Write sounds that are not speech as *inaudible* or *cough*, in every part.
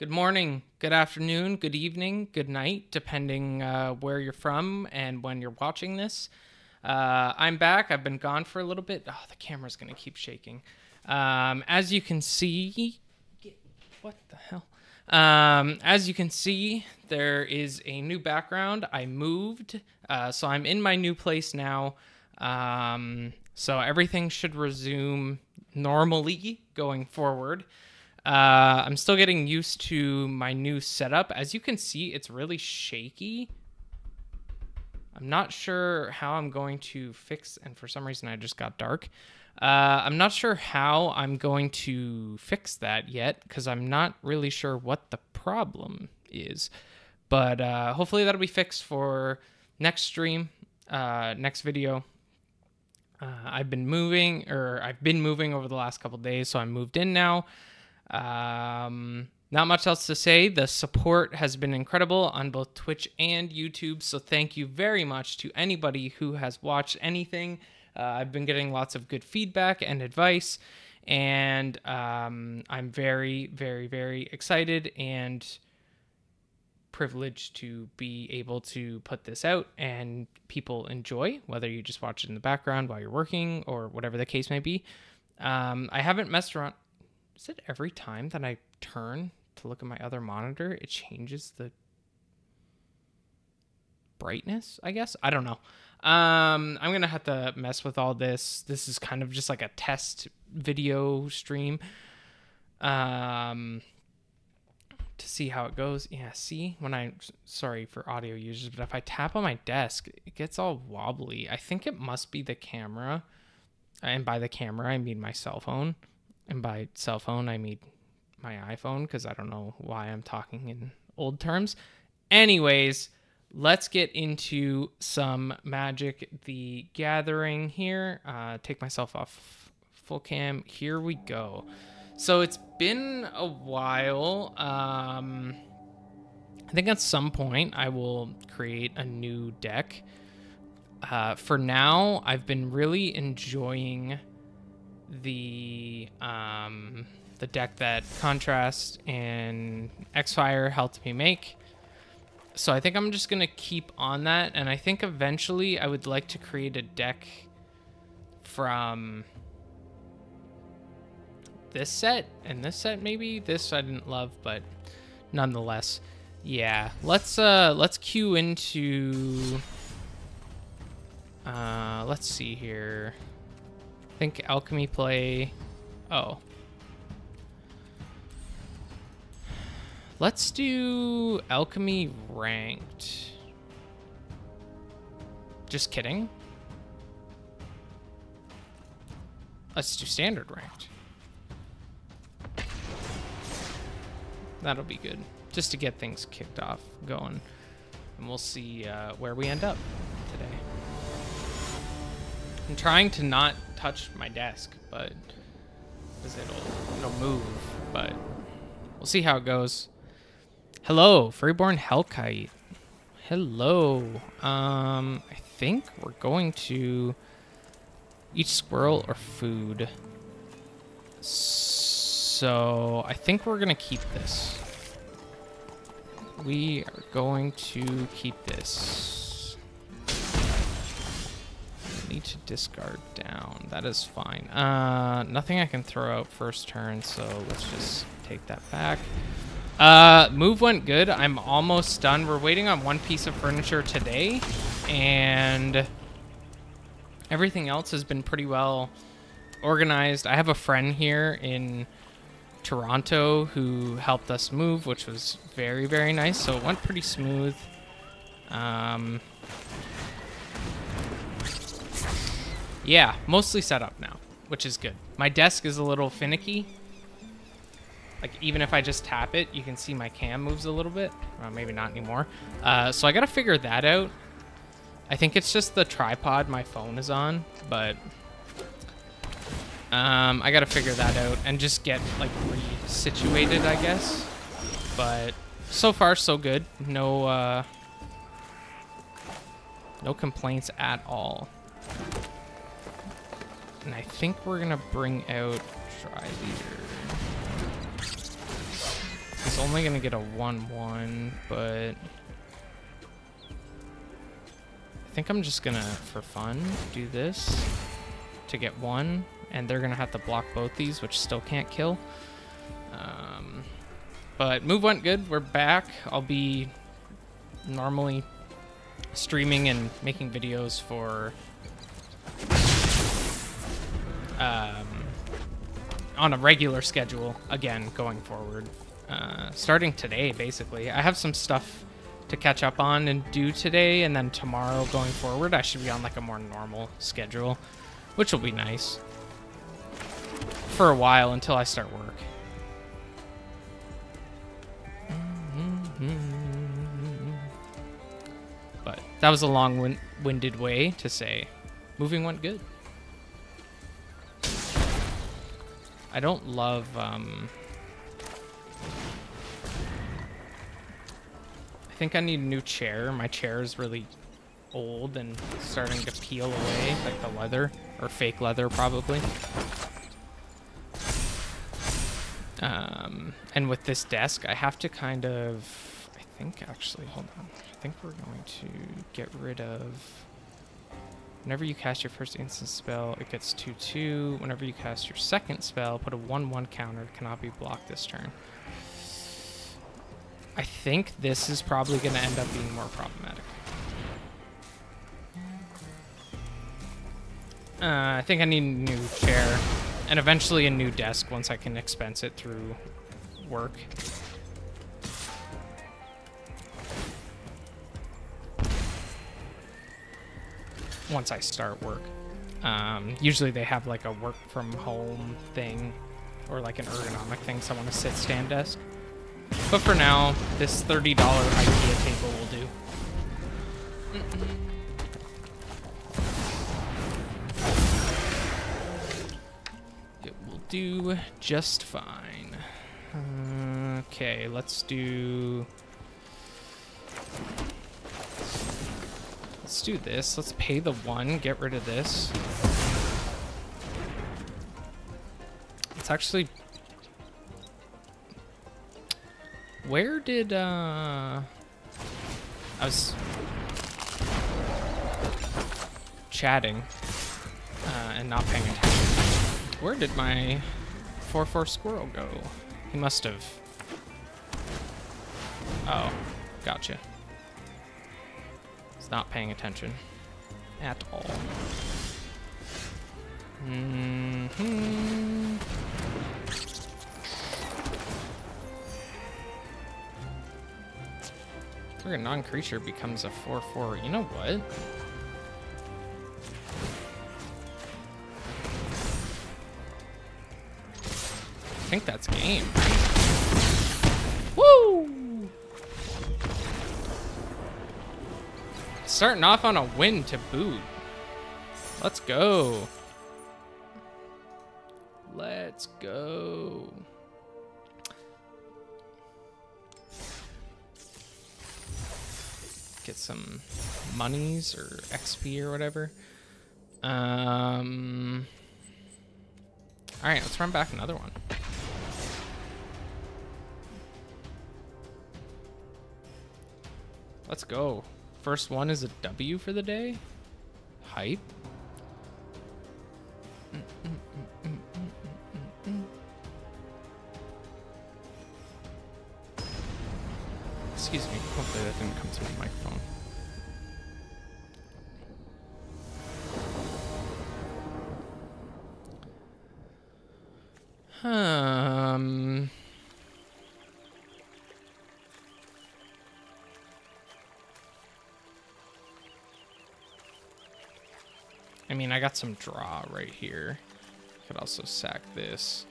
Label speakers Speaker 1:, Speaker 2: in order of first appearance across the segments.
Speaker 1: good morning, good afternoon, good evening, good night, depending uh, where you're from and when you're watching this. Uh, I'm back. I've been gone for a little bit. Oh, the camera's going to keep shaking. Um, as you can see, what the hell? Um, as you can see, there is a new background. I moved, uh, so I'm in my new place now. Um, so everything should resume normally going forward. Uh, I'm still getting used to my new setup. As you can see, it's really shaky. I'm not sure how I'm going to fix, and for some reason I just got dark. Uh, I'm not sure how I'm going to fix that yet because I'm not really sure what the problem is. But uh, hopefully that'll be fixed for next stream, uh, next video. Uh, I've been moving, or I've been moving over the last couple days, so I'm moved in now. Um, not much else to say. The support has been incredible on both Twitch and YouTube, so thank you very much to anybody who has watched anything. Uh, I've been getting lots of good feedback and advice, and um, I'm very, very, very excited and privileged to be able to put this out and people enjoy, whether you just watch it in the background while you're working or whatever the case may be. Um, I haven't messed around. Is it every time that I turn to look at my other monitor, it changes the brightness, I guess? I don't know. Um, I'm gonna have to mess with all this. This is kind of just like a test video stream. Um, to see how it goes. Yeah, see when I sorry for audio users, but if I tap on my desk, it gets all wobbly. I think it must be the camera. And by the camera, I mean my cell phone. And by cell phone, I mean my iPhone because I don't know why I'm talking in old terms. Anyways, let's get into some Magic the Gathering here. Uh, take myself off full cam. Here we go. So it's been a while. Um, I think at some point I will create a new deck. Uh, for now, I've been really enjoying the um, the deck that Contrast and Xfire helped me make. So I think I'm just going to keep on that. And I think eventually I would like to create a deck from this set and this set maybe. This I didn't love, but nonetheless. Yeah, let's uh let's queue into uh let's see here. Think alchemy play oh Let's do alchemy ranked. Just kidding. Let's do standard ranked. That'll be good. Just to get things kicked off, going. And we'll see uh, where we end up today. I'm trying to not touch my desk, but because it'll it'll move, but we'll see how it goes. Hello, Freeborn Hellkite. Hello. Um, I think we're going to eat squirrel or food. So I think we're gonna keep this. We are going to keep this. Need to discard down. That is fine. Uh, nothing I can throw out first turn, so let's just take that back. Uh, move went good. I'm almost done. We're waiting on one piece of furniture today, and everything else has been pretty well organized. I have a friend here in Toronto who helped us move, which was very, very nice. So it went pretty smooth. Um, yeah, mostly set up now, which is good. My desk is a little finicky, like even if I just tap it, you can see my cam moves a little bit. Well, maybe not anymore. Uh, so I gotta figure that out. I think it's just the tripod my phone is on, but um, I gotta figure that out and just get like re-situated, I guess. But so far so good. No, uh, no complaints at all. And I think we're gonna bring out Tri Leader. He's only gonna get a 1-1, but... I think I'm just gonna, for fun, do this to get one, and they're gonna have to block both these, which still can't kill. Um, but move went good. We're back. I'll be normally streaming and making videos for um, on a regular schedule again going forward. Uh, starting today, basically. I have some stuff to catch up on and do today, and then tomorrow going forward, I should be on like a more normal schedule, which will be nice for a while until I start work. But that was a long-winded way to say moving went good. I don't love um, I think I need a new chair. My chair is really old and starting to peel away, like the leather, or fake leather probably. Um, and with this desk, I have to kind of, I think actually, hold on. I think we're going to get rid of, whenever you cast your first instant spell, it gets 2-2. Whenever you cast your second spell, put a 1-1 counter, cannot be blocked this turn. I think this is probably going to end up being more problematic. Uh, I think I need a new chair and eventually a new desk once I can expense it through work. Once I start work. Um, usually they have like a work from home thing or like an ergonomic thing, so I want a sit stand desk. But for now, this $30 IKEA table will do. It will do just fine. Okay, let's do... Let's do this. Let's pay the one, get rid of this. It's actually Where did, uh... I was chatting uh, and not paying attention. Where did my 4-4 squirrel go? He must have... Oh, gotcha. Not paying attention at all. Mm -hmm. a non-creature becomes a 4-4. You know what? I think that's game. Woo! Starting off on a win to boot. Let's go. Let's go. get some monies or XP or whatever. Um, all right, let's run back another one. Let's go. First one is a W for the day. Hype. Excuse me. Hopefully that didn't come through the microphone. Mean, I got some draw right here. Could also sack this.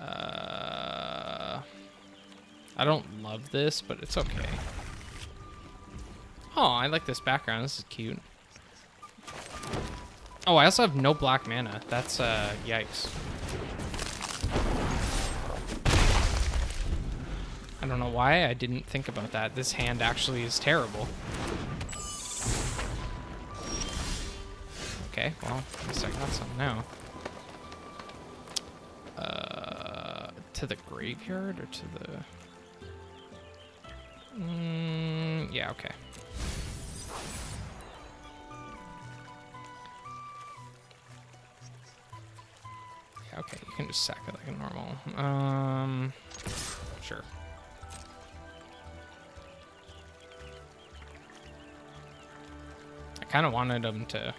Speaker 1: Uh, I don't love this, but it's okay. Oh, I like this background. This is cute. Oh, I also have no black mana. That's, uh, yikes. I don't know why I didn't think about that. This hand actually is terrible. Okay, well, I guess I got some now. Uh, to the graveyard or to the... Mm, yeah, okay. Yeah, okay, you can just sack it like a normal. Um, sure. I kind of wanted them to,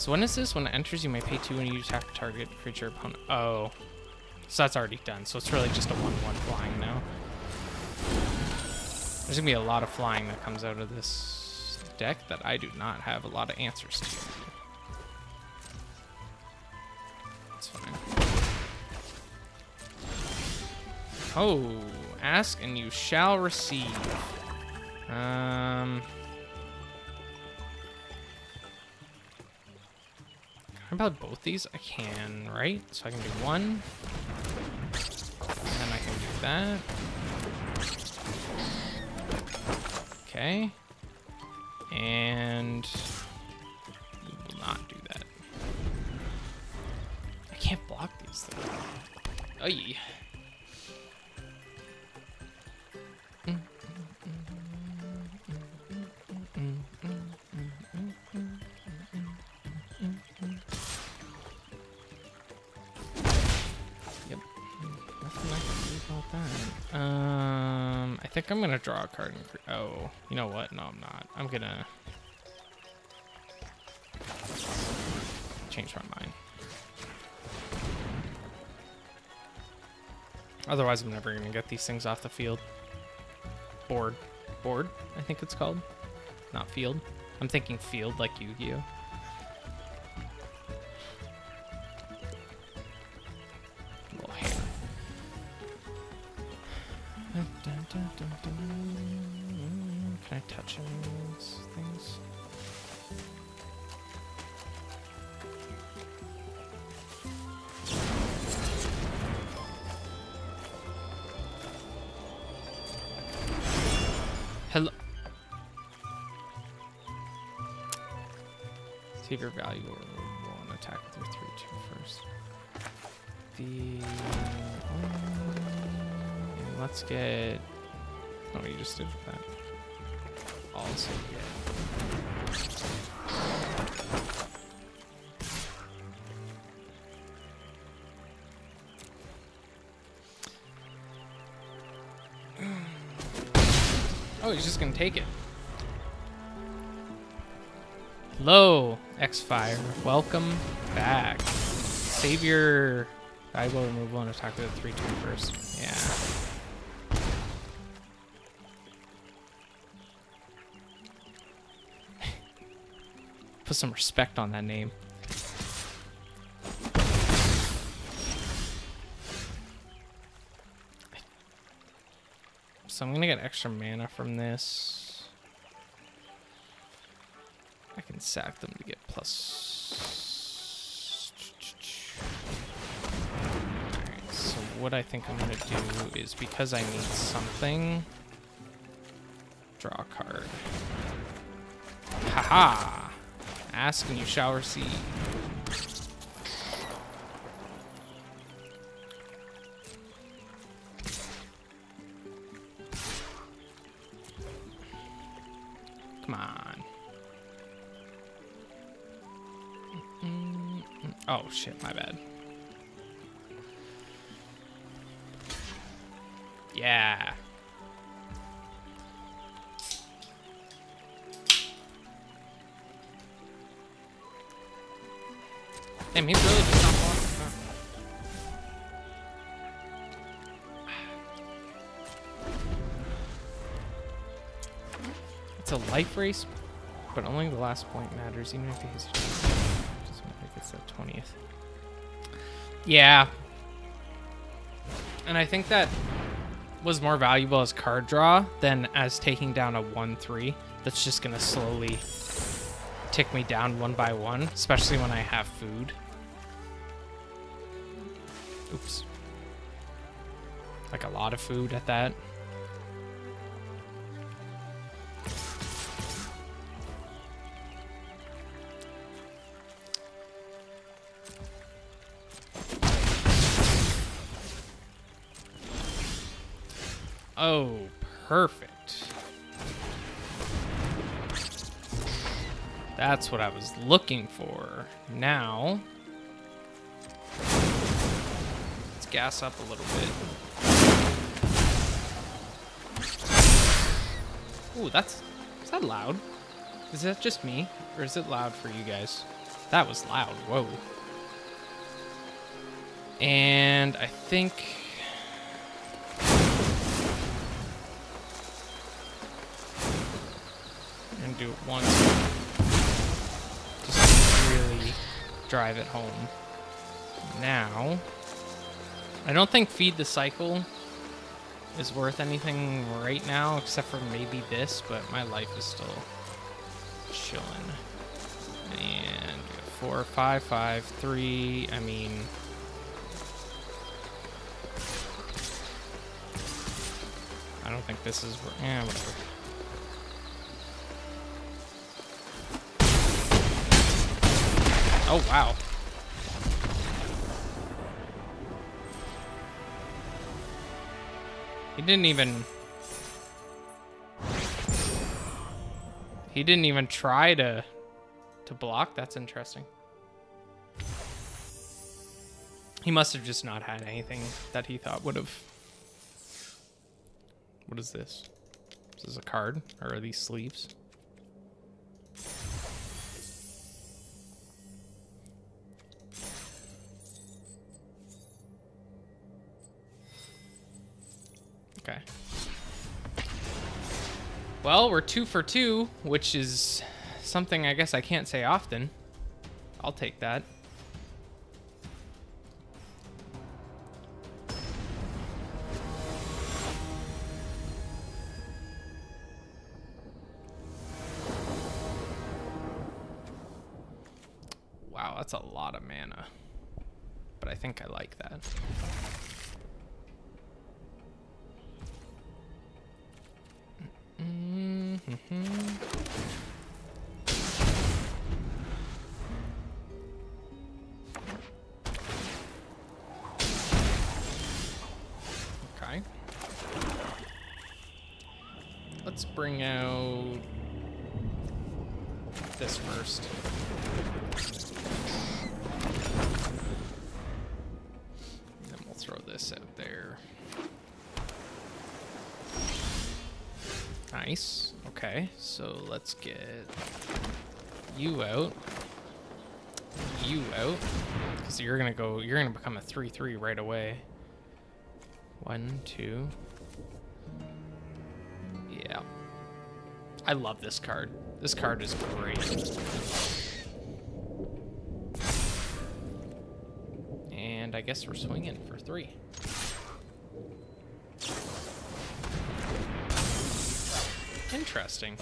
Speaker 1: So when is this? When it enters, you may pay two when you attack a target creature opponent. Oh, so that's already done. So it's really just a one-one flying now. There's gonna be a lot of flying that comes out of this deck that I do not have a lot of answers to. That's fine. Oh, ask and you shall receive. Um. About both these? I can, right? So I can do one. And then I can do that. Okay. And I'm gonna draw a card. And oh, you know what? No, I'm not. I'm gonna change my mind. Otherwise, I'm never gonna get these things off the field. Board, board. I think it's called, not field. I'm thinking field like Yu-Gi-Oh. Oh, did that. Also get. Oh, he's just gonna take it. Hello, X-Fire. Welcome back. Save your valuable removal and attack with a 3 2 first. Yeah. Put some respect on that name. So I'm gonna get extra mana from this. I can sack them to get plus. So what I think I'm gonna do is because I need something, draw a card. Haha! Ask and you shall receive. Come on. Oh shit, my bad. Yeah. He's really just not. It's a life race, but only the last point matters, even if he hits like it's the 20th. Yeah. And I think that was more valuable as card draw than as taking down a 1-3 that's just going to slowly tick me down one by one, especially when I have food. Oops. Like a lot of food at that. Oh, perfect. That's what I was looking for. Now, gas up a little bit. Ooh, that's, is that loud? Is that just me? Or is it loud for you guys? That was loud, whoa. And I think and do it once. Just really drive it home. Now, I don't think Feed the Cycle is worth anything right now, except for maybe this, but my life is still chilling. And four, five, five, three, I mean... I don't think this is, yeah, whatever. Oh, wow. He didn't even... He didn't even try to to block. That's interesting. He must have just not had anything that he thought would have. What is this? Is this a card? Or are these sleeves? Well, we're two for two, which is something I guess I can't say often. I'll take that. Nice. Okay, so let's get you out. You out. Because you're gonna go you're gonna become a 3-3 right away. One, two. Yeah. I love this card. This card is great. And I guess we're swinging for three. Interesting.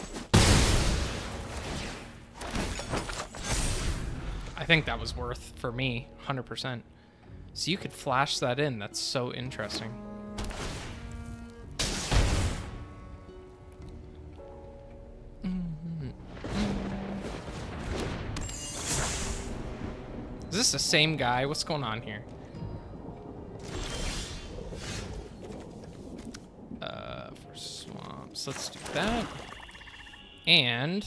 Speaker 1: I think that was worth, for me, 100%. So you could flash that in. That's so interesting. Mm-hmm. Is this the same guy? What's going on here? Uh, for swamps, let's do that. And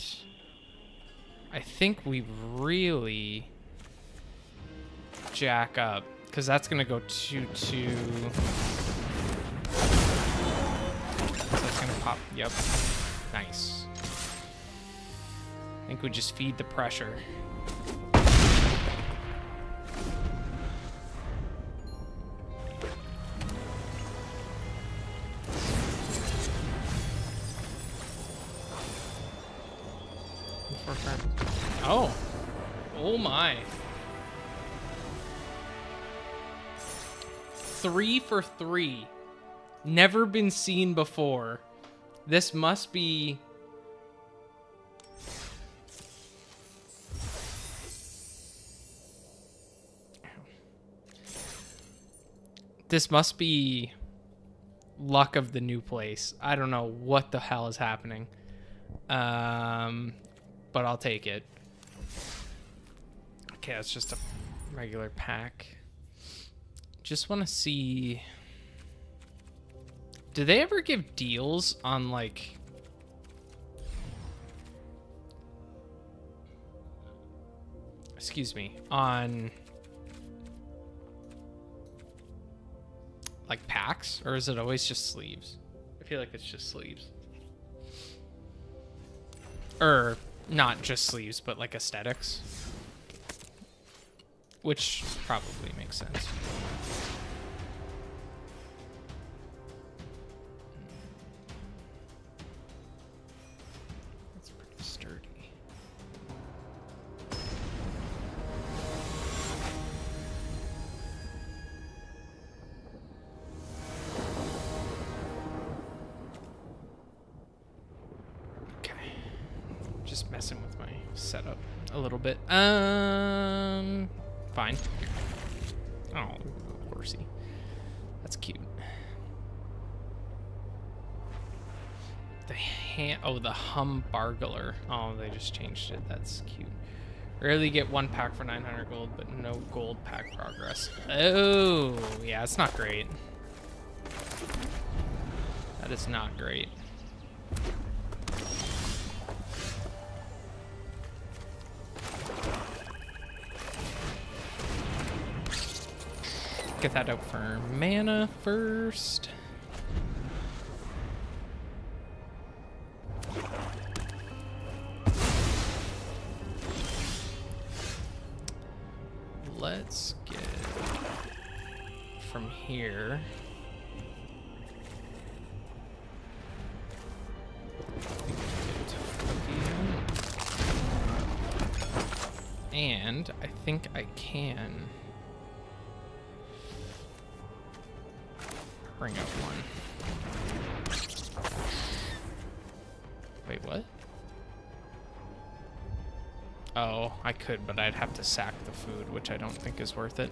Speaker 1: I think we really jack up because that's gonna go two two. So it's gonna pop. Yep. Nice. I think we just feed the pressure. Three for three. Never been seen before. This must be... This must be luck of the new place. I don't know what the hell is happening. Um, but I'll take it. Okay, that's just a regular pack. Just want to see Do they ever give deals on like excuse me, on like packs or is it always just sleeves? I feel like it's just sleeves. Or not just sleeves, but like aesthetics. Which probably makes sense. That's pretty sturdy. Okay. Just messing with my setup a little bit. Um, Oh, the humbargler. Oh, they just changed it. That's cute. Rarely get one pack for 900 gold, but no gold pack progress. Oh, yeah, it's not great. That is not great. Get that out for mana first. Let's get from here. And I think I can bring up one. Wait, what? Oh, I could, but I'd have to sack the food, which I don't think is worth it.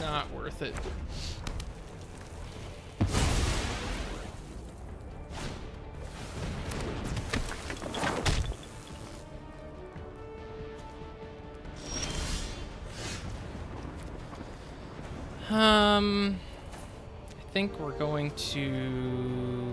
Speaker 1: Not worth it. Um, I think we're going to.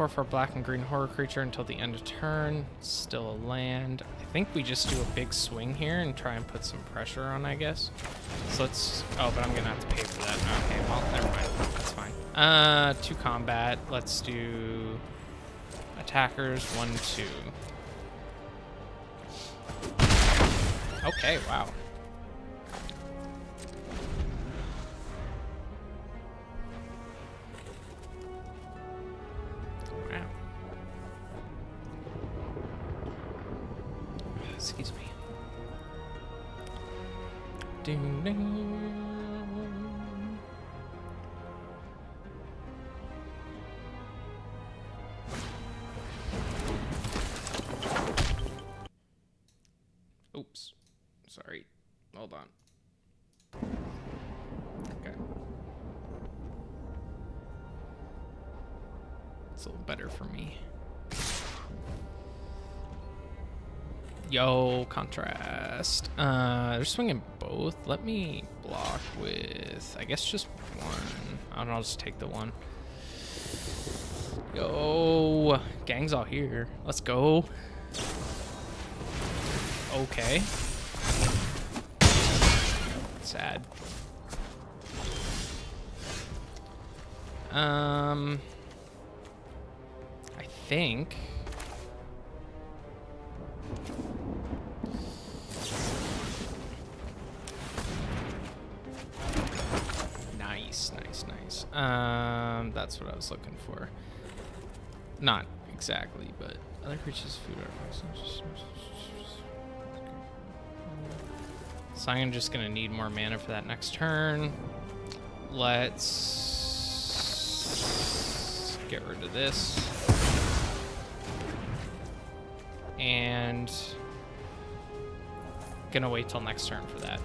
Speaker 1: 4 4 black and green horror creature until the end of turn. Still a land. I think we just do a big swing here and try and put some pressure on, I guess. So let's. Oh, but I'm gonna have to pay for that. Okay, well, never mind. That's fine. Uh, two combat. Let's do attackers one, two. Okay. Wow. Ding ding. Oops. Sorry. Hold on. Okay. It's a little better for me. Yo, contrast. Uh, they're swinging both. Let me block with, I guess, just one. I don't know, I'll just take the one. Yo, gang's all here. Let's go. Okay. Sad. Um, I think. That's what I was looking for. Not exactly, but other creatures' food artifacts. So I'm just gonna need more mana for that next turn. Let's get rid of this. And gonna wait till next turn for that.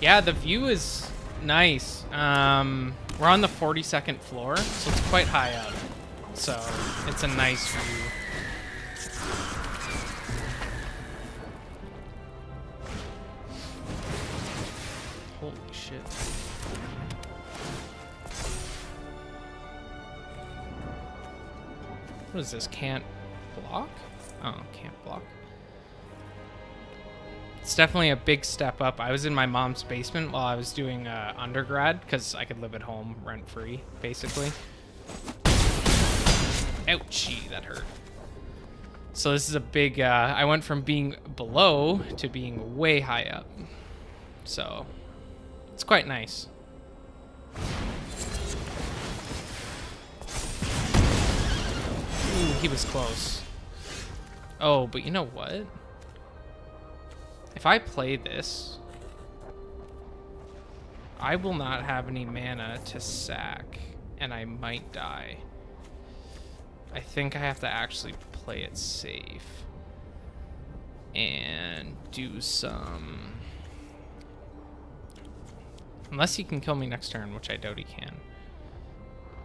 Speaker 1: Yeah, the view is nice. Um, we're on the 42nd floor, so it's quite high up. So it's a nice view. Holy shit. What is this? Can't block? It's definitely a big step up. I was in my mom's basement while I was doing uh, undergrad because I could live at home rent free, basically. Ouchie, that hurt. So this is a big, uh, I went from being below to being way high up. So it's quite nice. Ooh, he was close. Oh, but you know what? If I play this, I will not have any mana to sack, and I might die. I think I have to actually play it safe and do some... Unless he can kill me next turn, which I doubt he can.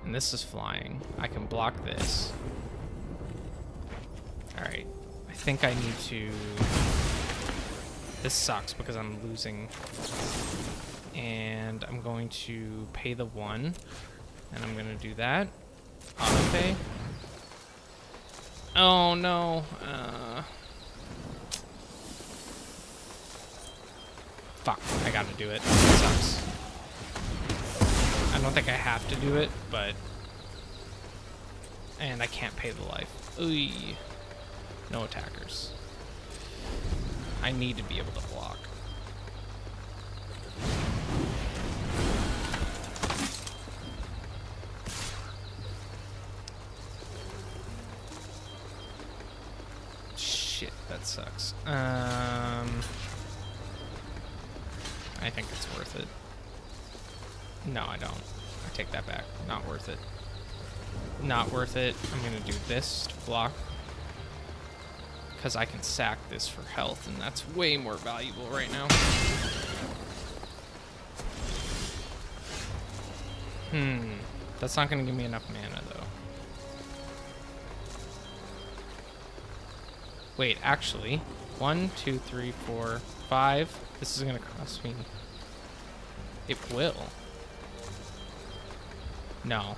Speaker 1: And this is flying. I can block this. Alright. I think I need to... This sucks because I'm losing. And I'm going to pay the one. And I'm going to do that. Auto pay. Oh no. Uh, fuck. I gotta do it. it. Sucks. I don't think I have to do it, but... And I can't pay the life. Ooh. No attackers. I need to be able to block. Shit, that sucks. Um, I think it's worth it. No, I don't. I take that back. Not worth it. Not worth it. I'm gonna do this to block because I can sack this for health, and that's way more valuable right now. Hmm. That's not going to give me enough mana, though. Wait, actually. One, two, three, four, five. This is going to cost me... It will. No.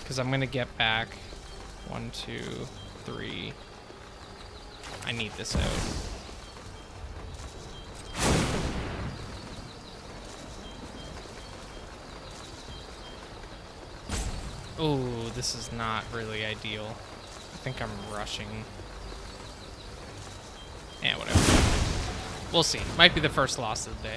Speaker 1: Because I'm going to get back one, two, three, I need this out. Oh, this is not really ideal. I think I'm rushing. Yeah, whatever. We'll see. Might be the first loss of the day.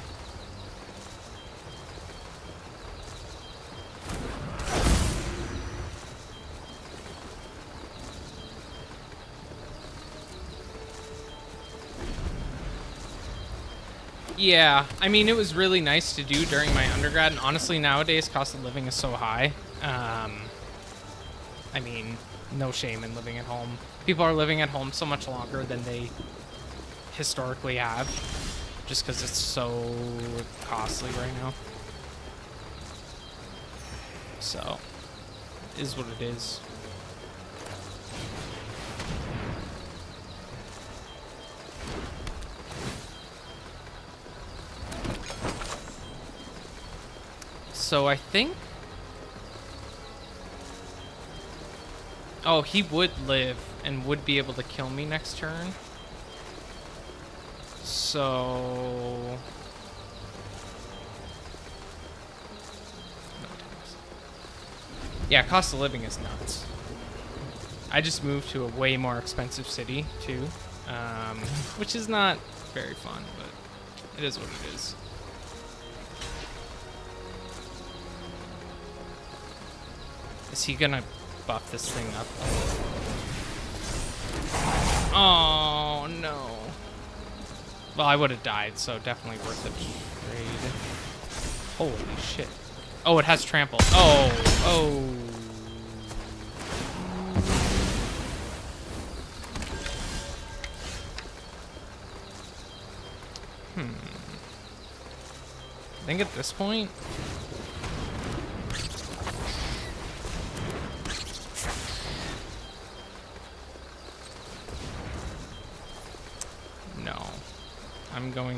Speaker 1: Yeah, I mean, it was really nice to do during my undergrad, and honestly, nowadays, cost of living is so high. Um, I mean, no shame in living at home. People are living at home so much longer than they historically have, just because it's so costly right now. So, is what it is. So I think... Oh, he would live and would be able to kill me next turn. So... Yeah, cost of living is nuts. I just moved to a way more expensive city, too. Um, which is not very fun, but it is what it is. Is he gonna buff this thing up? Oh, no. Well, I would have died, so definitely worth a trade. Holy shit. Oh, it has trample. Oh, oh. Hmm. I think at this point,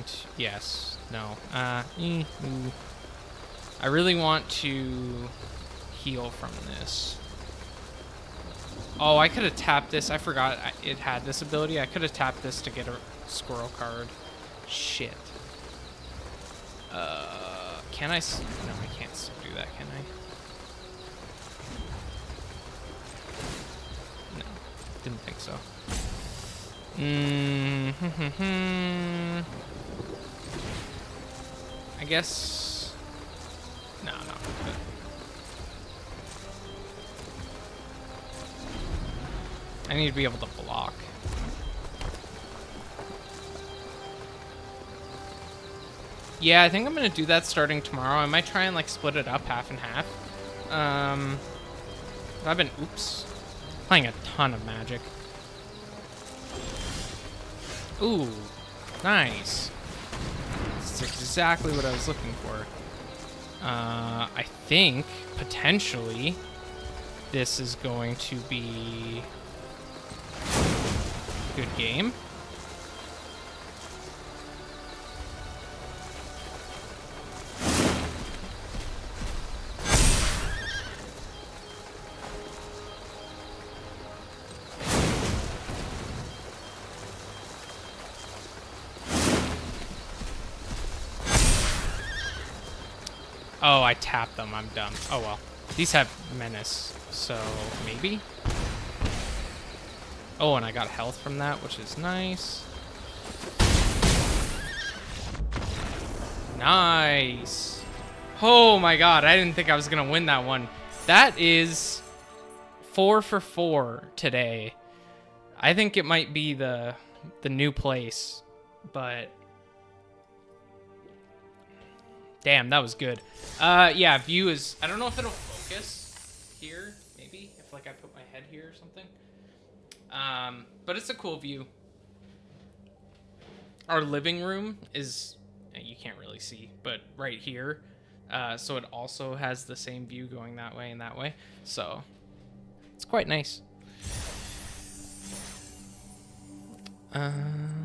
Speaker 1: To... Yes. No. Uh, eh, ooh. I really want to heal from this. Oh, I could have tapped this. I forgot it had this ability. I could have tapped this to get a squirrel card. Shit. Uh, can I? No, I can't do that, can I? No, didn't think so. Mm -hmm. I guess. No, no. I need to be able to block. Yeah, I think I'm going to do that starting tomorrow. I might try and like split it up half and half. Um, I've been, oops, playing a ton of Magic. Ooh, nice. That's exactly what I was looking for. Uh, I think, potentially, this is going to be good game. I tapped them. I'm dumb. Oh, well. These have Menace, so maybe? Oh, and I got health from that, which is nice. Nice. Oh my god, I didn't think I was going to win that one. That is four for four today. I think it might be the the new place, but Damn, that was good. Uh, yeah, view is... I don't know if it'll focus here, maybe. If, like, I put my head here or something. Um, but it's a cool view. Our living room is... Eh, you can't really see, but right here. Uh, so it also has the same view going that way and that way. So, it's quite nice. Um,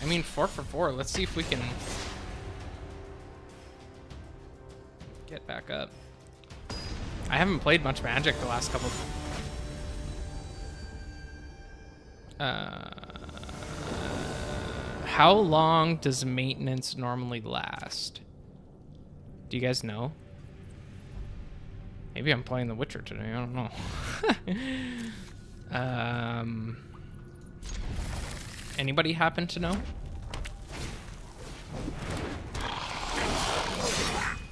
Speaker 1: I mean, four for four. Let's see if we can get back up. I haven't played much Magic the last couple. Uh, how long does maintenance normally last? Do you guys know? Maybe I'm playing The Witcher today. I don't know. *laughs* um, anybody happen to know?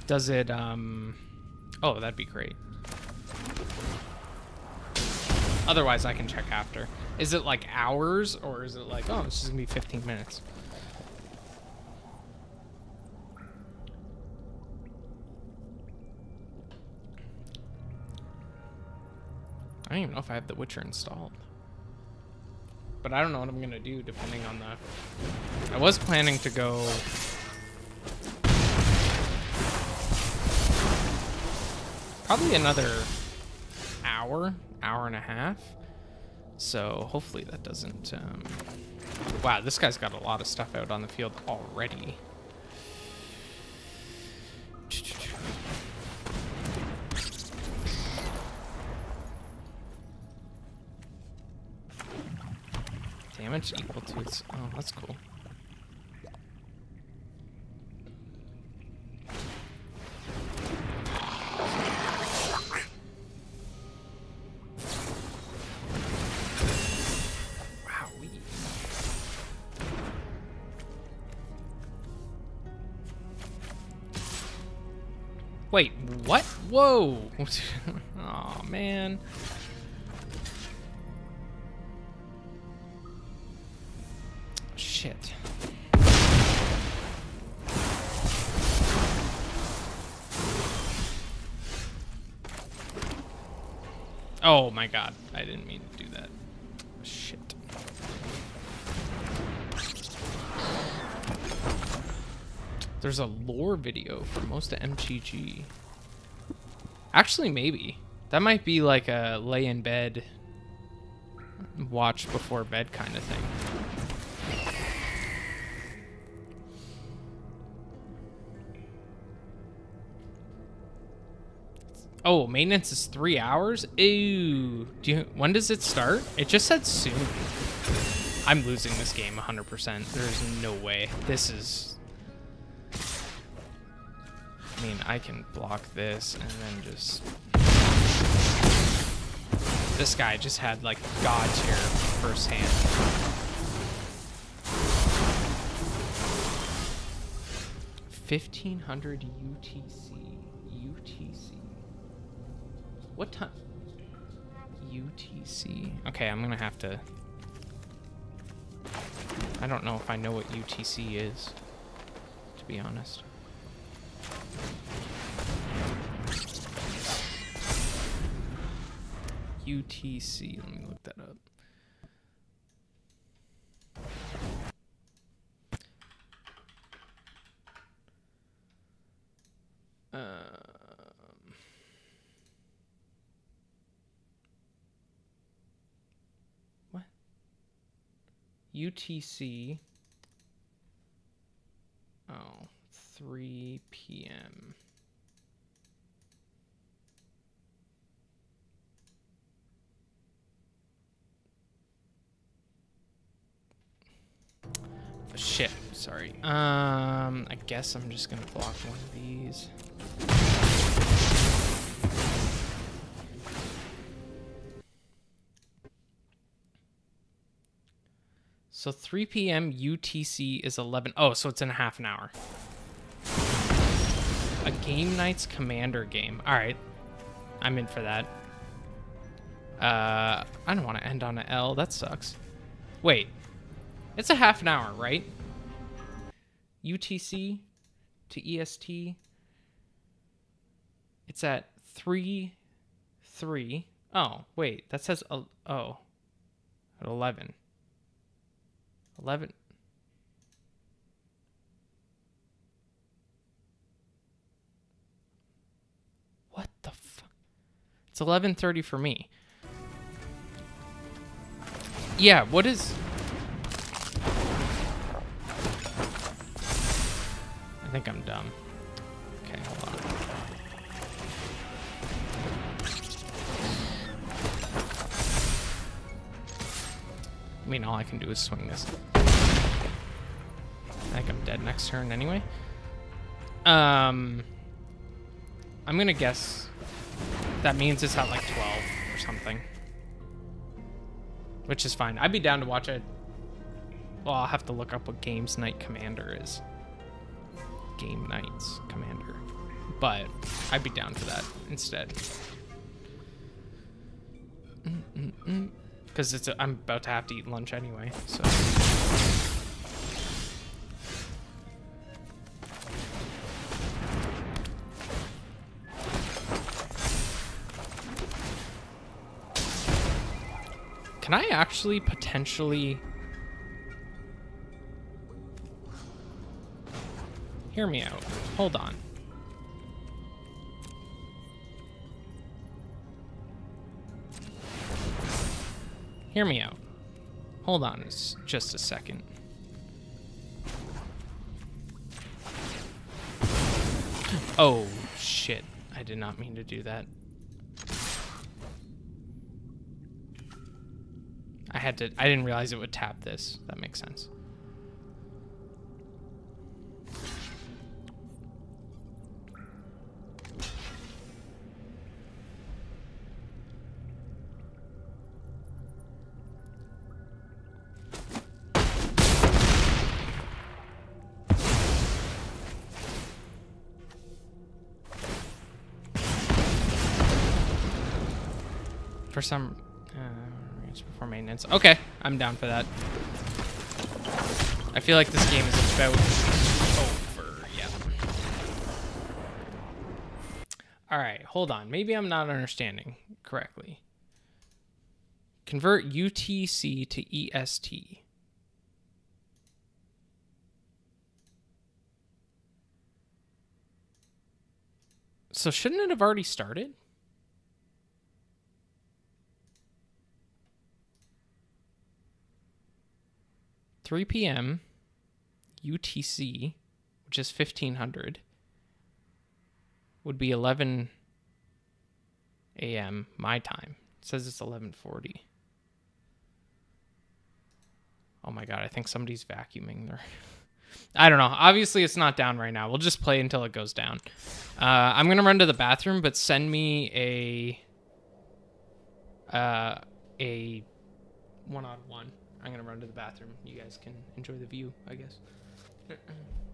Speaker 1: Does it, um... Oh, that'd be great. Otherwise, I can check after. Is it like hours, or is it like, oh, this is gonna be 15 minutes? I don't even know if I have The Witcher installed. But I don't know what I'm gonna do depending on the... I was planning to go probably another hour, hour and a half. So hopefully that doesn't... Um... Wow, this guy's got a lot of stuff out on the field already. Damage equal to its... Oh, that's cool. Wait, what? Whoa! *laughs* oh man. Shit. Oh my god, I didn't mean There's a lore video for most of MTG. Actually, maybe. That might be like a lay in bed, watch before bed kind of thing. Oh, maintenance is three hours? Ew. Do you, when does it start? It just said soon. I'm losing this game 100%. There's no way. This is... I mean, I can block this and then just... This guy just had, like, God tier first hand. Fifteen hundred UTC. UTC. What time? UTC. Okay, I'm gonna have to. I don't know if I know what UTC is, to be honest. UTC. Let me look that up. Um, what? UTC. Oh, 3 p.m. sorry. Um, I guess I'm just gonna block one of these. So 3 p.m. UTC is 11. Oh, so it's in a half an hour. A Game Knights Commander game. All right. I'm in for that. Uh, I don't want to end on an L. That sucks. Wait. It's a half an hour, right? UTC to EST. It's at 3 3. Oh, wait. That says oh. At 11. 11 What the fuck? It's 11:30 for me. Yeah, what is I think I'm dumb. Okay, hold on. I mean, all I can do is swing this. I think I'm dead next turn anyway. Um, I'm gonna guess that means it's at like 12 or something. Which is fine. I'd be down to watch it. Well, I'll have to look up what Games Night Commander is. Game Knights Commander. But I'd be down for that instead. Because it's a, I'm about to have to eat lunch anyway, so. Can I actually potentially Hear me out. Hold on. Hear me out. Hold on just a second. Oh, shit. I did not mean to do that. I had to, I didn't realize it would tap this. That makes sense. For some uh, before maintenance. Okay, I'm down for that. I feel like this game is about over. Yeah. All right, hold on. Maybe I'm not understanding correctly. Convert UTC to EST. so shouldn't it have already started? Three p.m. UTC, which is fifteen hundred, would be eleven a.m. my time. It says it's eleven forty. Oh my god, I think somebody's vacuuming there. *laughs* I don't know. Obviously, it's not down right now. We'll just play until it goes down. Uh, I'm gonna run to the bathroom, but send me a uh, a one on one. I'm gonna run to the bathroom. You guys can enjoy the view, I guess. *clears throat*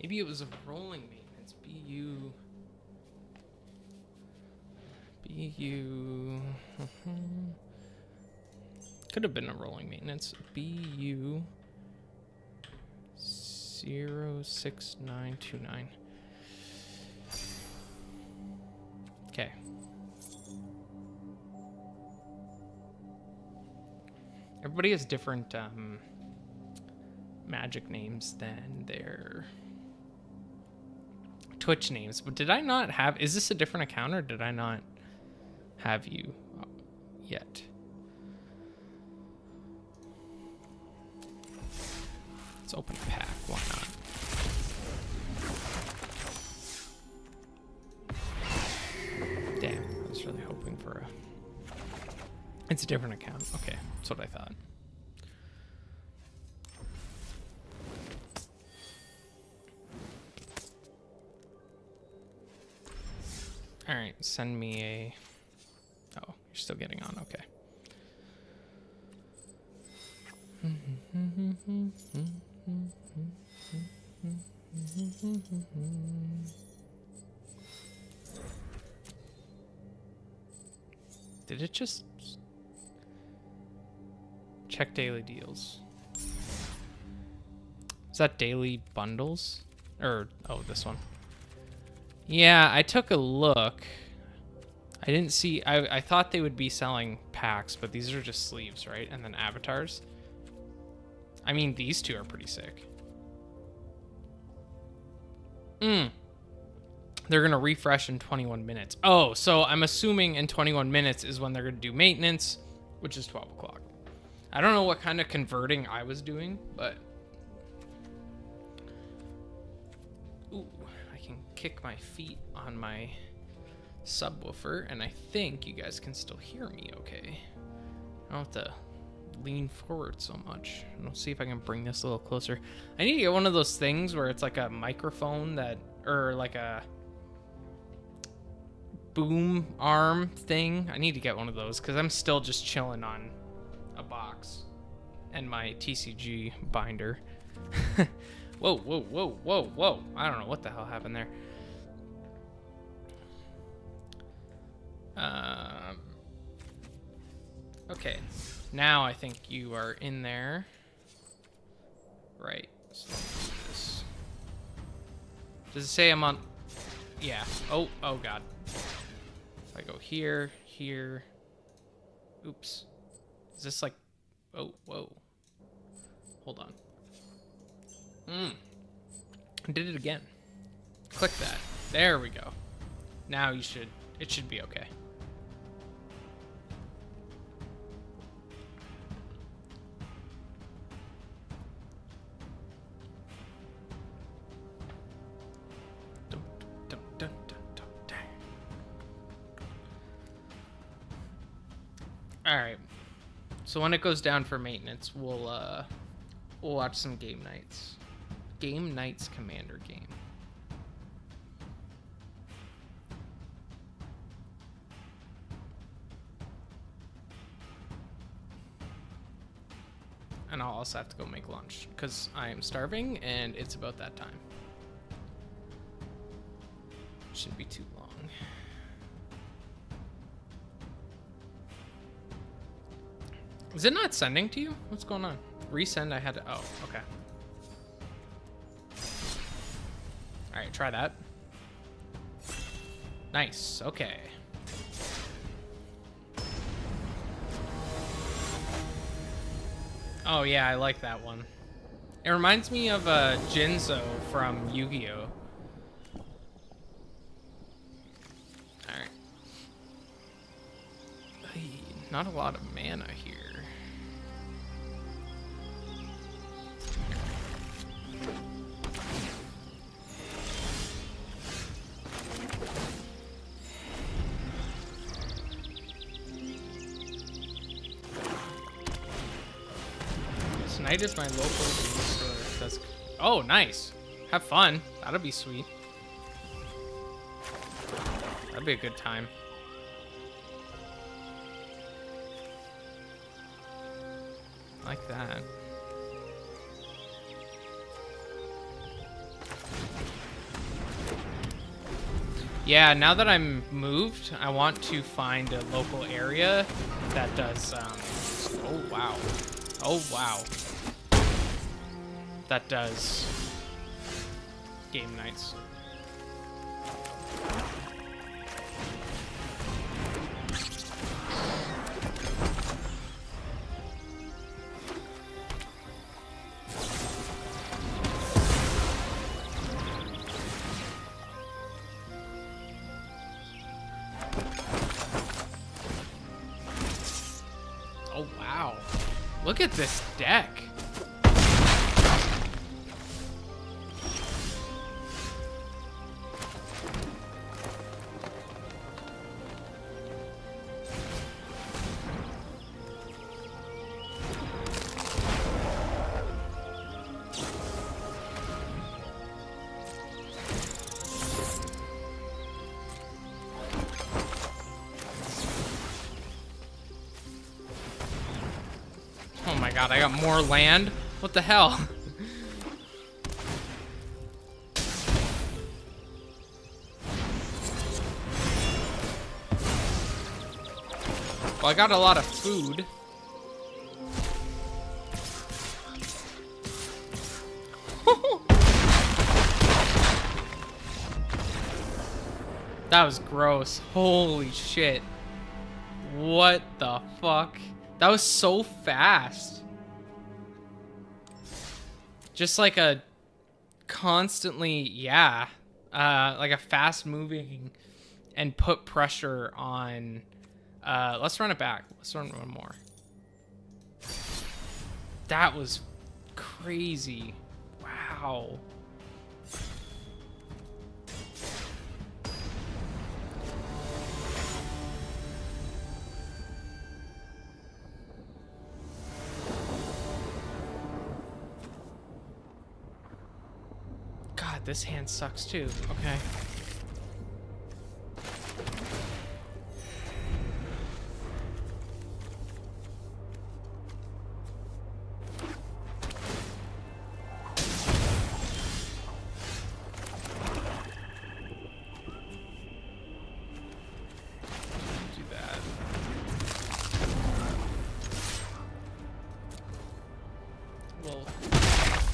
Speaker 1: Maybe it was a rolling maintenance. BU. BU. *laughs* Could have been a rolling maintenance. BU 06929. Okay. Everybody has different um, magic names than their Twitch names. But did I not have? Is this a different account or did I not have you yet? Let's open a pack. Why not? Damn, I was really hoping for a. It's a different account. Okay, that's what I thought. Send me a. Oh, you're still getting on. Okay. Did it just check daily deals? Is that daily bundles? Or, oh, this one. Yeah, I took a look. I didn't see, I, I thought they would be selling packs, but these are just sleeves, right? And then avatars. I mean, these two are pretty sick. Hmm. They're going to refresh in 21 minutes. Oh, so I'm assuming in 21 minutes is when they're going to do maintenance, which is 12 o'clock. I don't know what kind of converting I was doing, but Ooh, I can kick my feet on my subwoofer, and I think you guys can still hear me okay. I don't have to lean forward so much. Let's see if I can bring this a little closer. I need to get one of those things where it's like a microphone that, or like a boom arm thing. I need to get one of those because I'm still just chilling on a box and my TCG binder. *laughs* whoa, whoa, whoa, whoa, whoa. I don't know what the hell happened there. Um, okay, now I think you are in there. Right. So do Does it say I'm on? Yeah. Oh, oh God. If I go here, here. Oops. Is this like? Oh, whoa. Hold on. Hmm. Did it again. Click that. There we go. Now you should. It should be okay. So when it goes down for maintenance, we'll uh, we'll watch some Game Knights. Game Knights commander game. And I'll also have to go make lunch because I am starving and it's about that time. Shouldn't be too long. Is it not sending to you? What's going on? Resend, I had to, oh, okay. All right, try that. Nice, okay. Oh yeah, I like that one. It reminds me of uh, Jinzo from Yu-Gi-Oh! Alright. Not a lot of mana here. Night is my local game store. That's... Oh, nice. Have fun. That'll be sweet. That'd be a good time. Like that. Yeah, now that I'm moved, I want to find a local area that does, um, oh wow. Oh wow that does game nights. God, I got more land? What the hell? well, I got a lot of food. that was gross. Holy shit. What the fuck? That was so fast just like a constantly, yeah, uh, like a fast moving and put pressure on. Uh, let's run it back. Let's run one more. That was crazy. Wow. This hand sucks too. Okay. Do that. Little,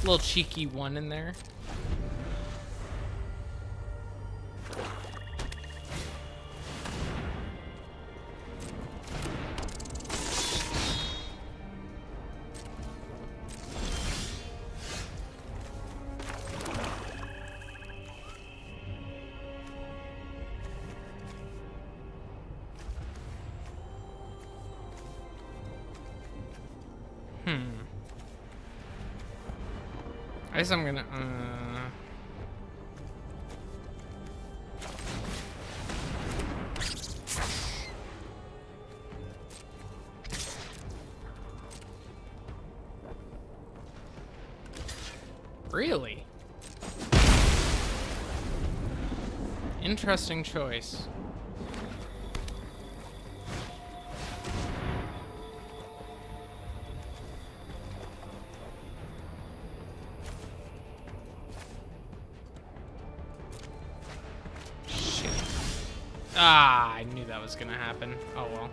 Speaker 1: little cheeky one in there. guess I'm gonna. Uh... Really? Interesting choice. Was gonna happen. Oh well.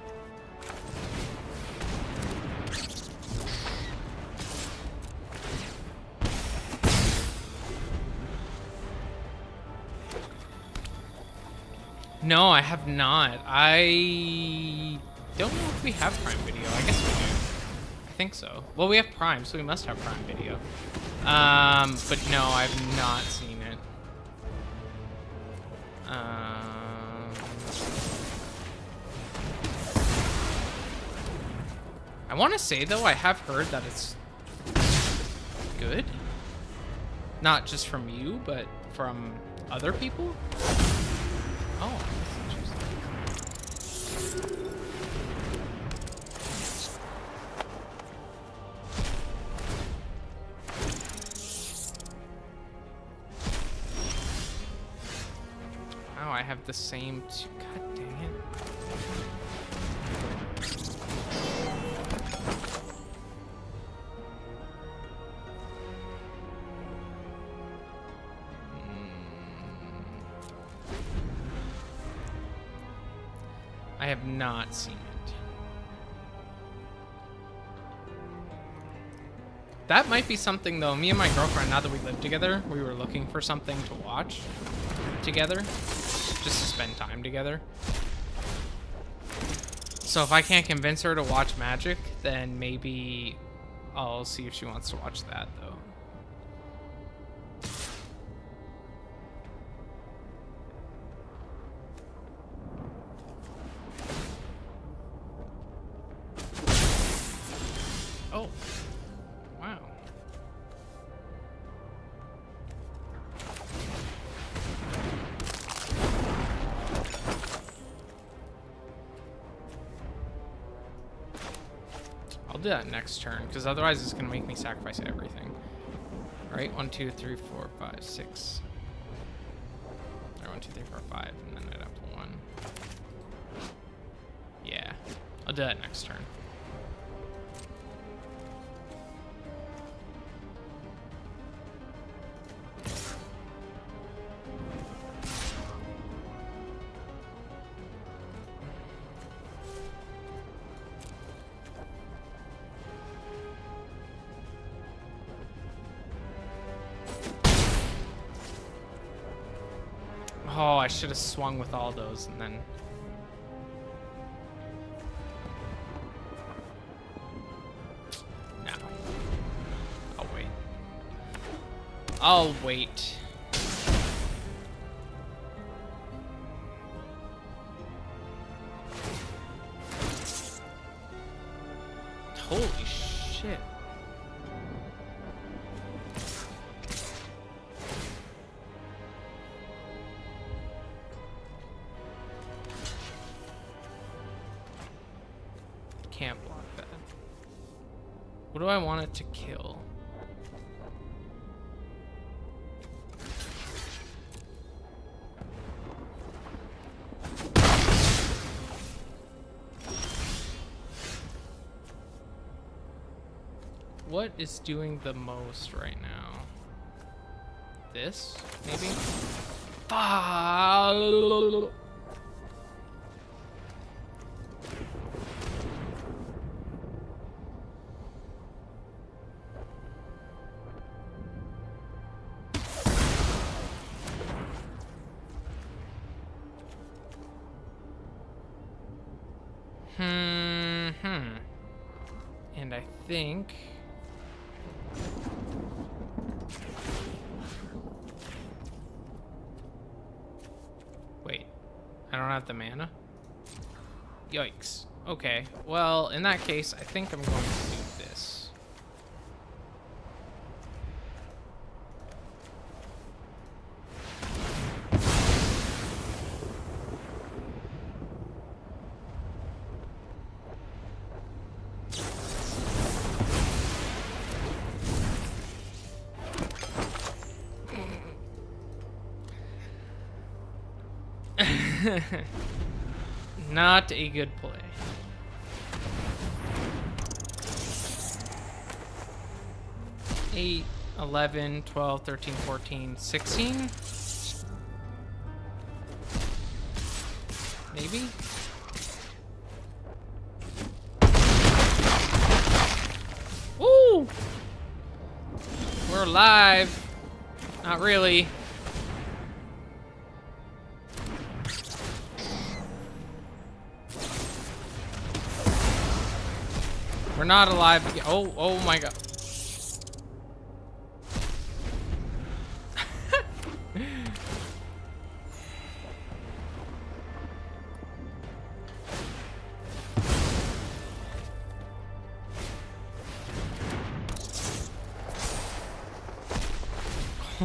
Speaker 1: No, I have not. I don't know if we have Prime Video. I guess we do. I think so. Well, we have Prime, so we must have Prime Video. Um, but no, I've not want to say though, I have heard that it's good. Not just from you, but from other people. Have not seen it. That might be something though. Me and my girlfriend, now that we live together, we were looking for something to watch together, just to spend time together. So if I can't convince her to watch Magic, then maybe I'll see if she wants to watch that next turn, because otherwise it's going to make me sacrifice everything. Right? One, two, three, four, five, six. Or one, two, three, four, five, and then I'd have to one. Yeah. I'll do that next turn. Oh, I should have swung with all those and then. No. I'll wait. I'll wait. To kill? What is doing the most right now? This, maybe? Fuck. Well, in that case, I think I'm going to do this. *laughs* Not a good play. 11, 12, 13, 14, 16? Maybe? Ooh! We're alive. Not really. We're not alive. Oh, oh my god.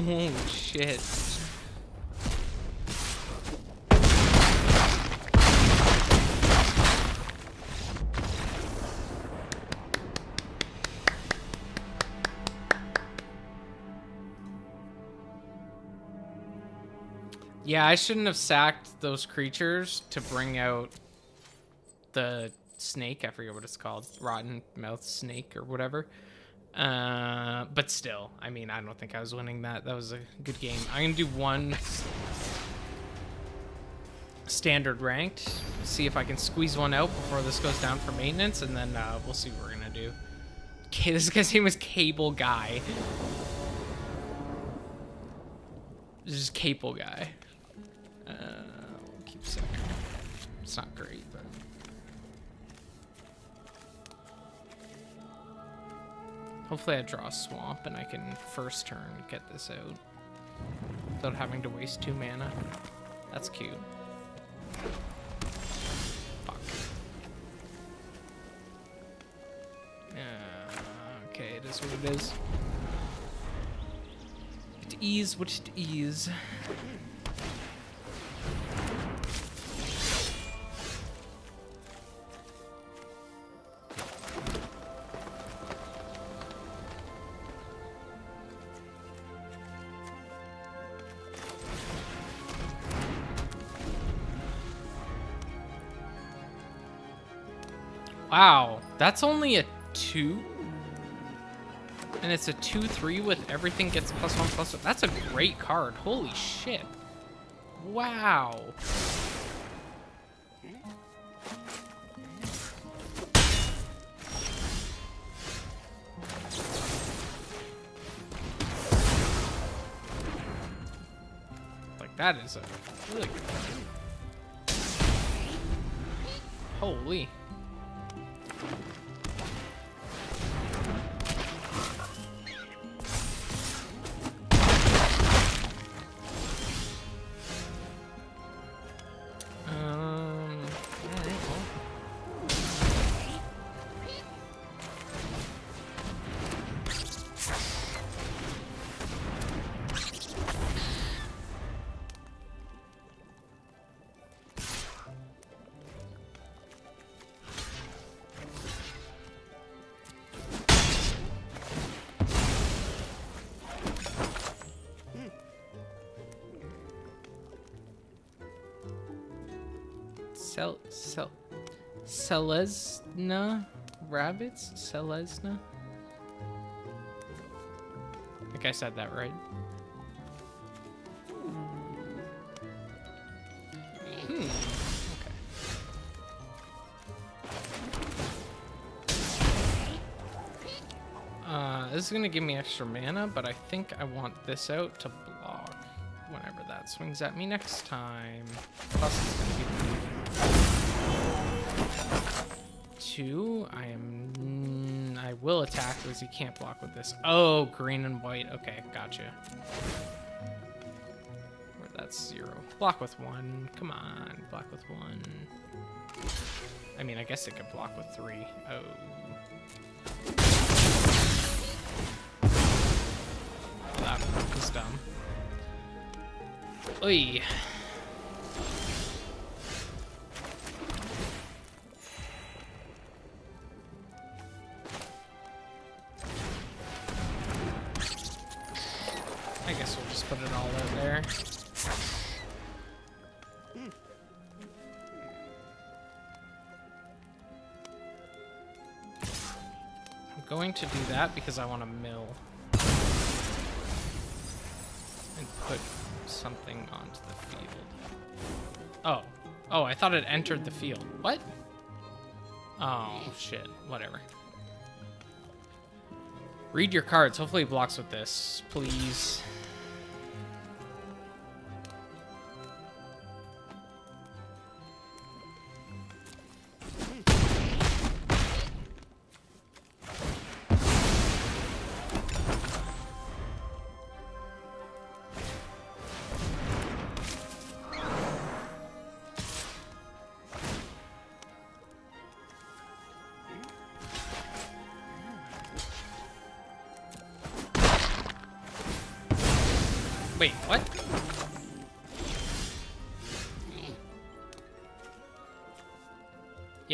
Speaker 1: Holy shit. Yeah, I shouldn't have sacked those creatures to bring out the snake. I forget what it's called. Rotten mouth snake or whatever. Uh, but still, I mean, I don't think I was winning that. That was a good game. I'm going to do one standard ranked. See if I can squeeze one out before this goes down for maintenance, and then uh, we'll see what we're going to do. Okay, *laughs* this guy's name was Cable Guy. This is Cable Guy. Uh, we'll keep second. It's not great, but... Hopefully I draw a swamp and I can first turn get this out without having to waste two mana. That's cute. Fuck. Uh, okay, it is what it is. It is what it is. Wow, that's only a two? And it's a 2-3 with everything gets plus one, plus one. That's a great card. Holy shit. Wow. Like, that is a really good card. Holy. Selesnya rabbits? Selesnya? I think I said that right. Hmm. Uh, this is gonna give me extra mana, but I think I want this out to block whenever that swings at me next time. Plus two. I am. I will attack because he can't block with this. Oh, green and white. Okay, gotcha. Or that's zero. Block with one. Come on, block with one. I mean, I guess it could block with three. Oh. That was dumb. Oi. That because I want to mill. And put something onto the field. Oh. Oh, I thought it entered the field. What? Oh, shit. Whatever. Read your cards. Hopefully it blocks with this. Please.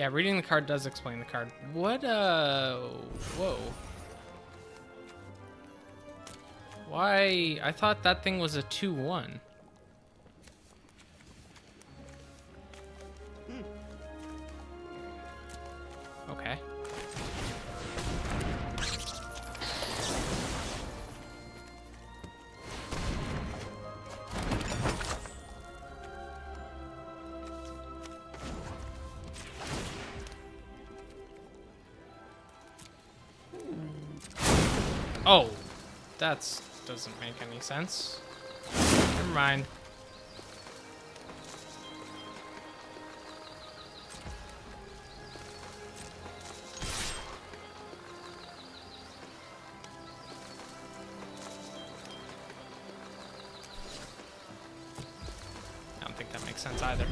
Speaker 1: Yeah, reading the card does explain the card. What, uh, whoa. Why? I thought that thing was a 2-1. Make sense. Never mind. I don't think that makes sense either.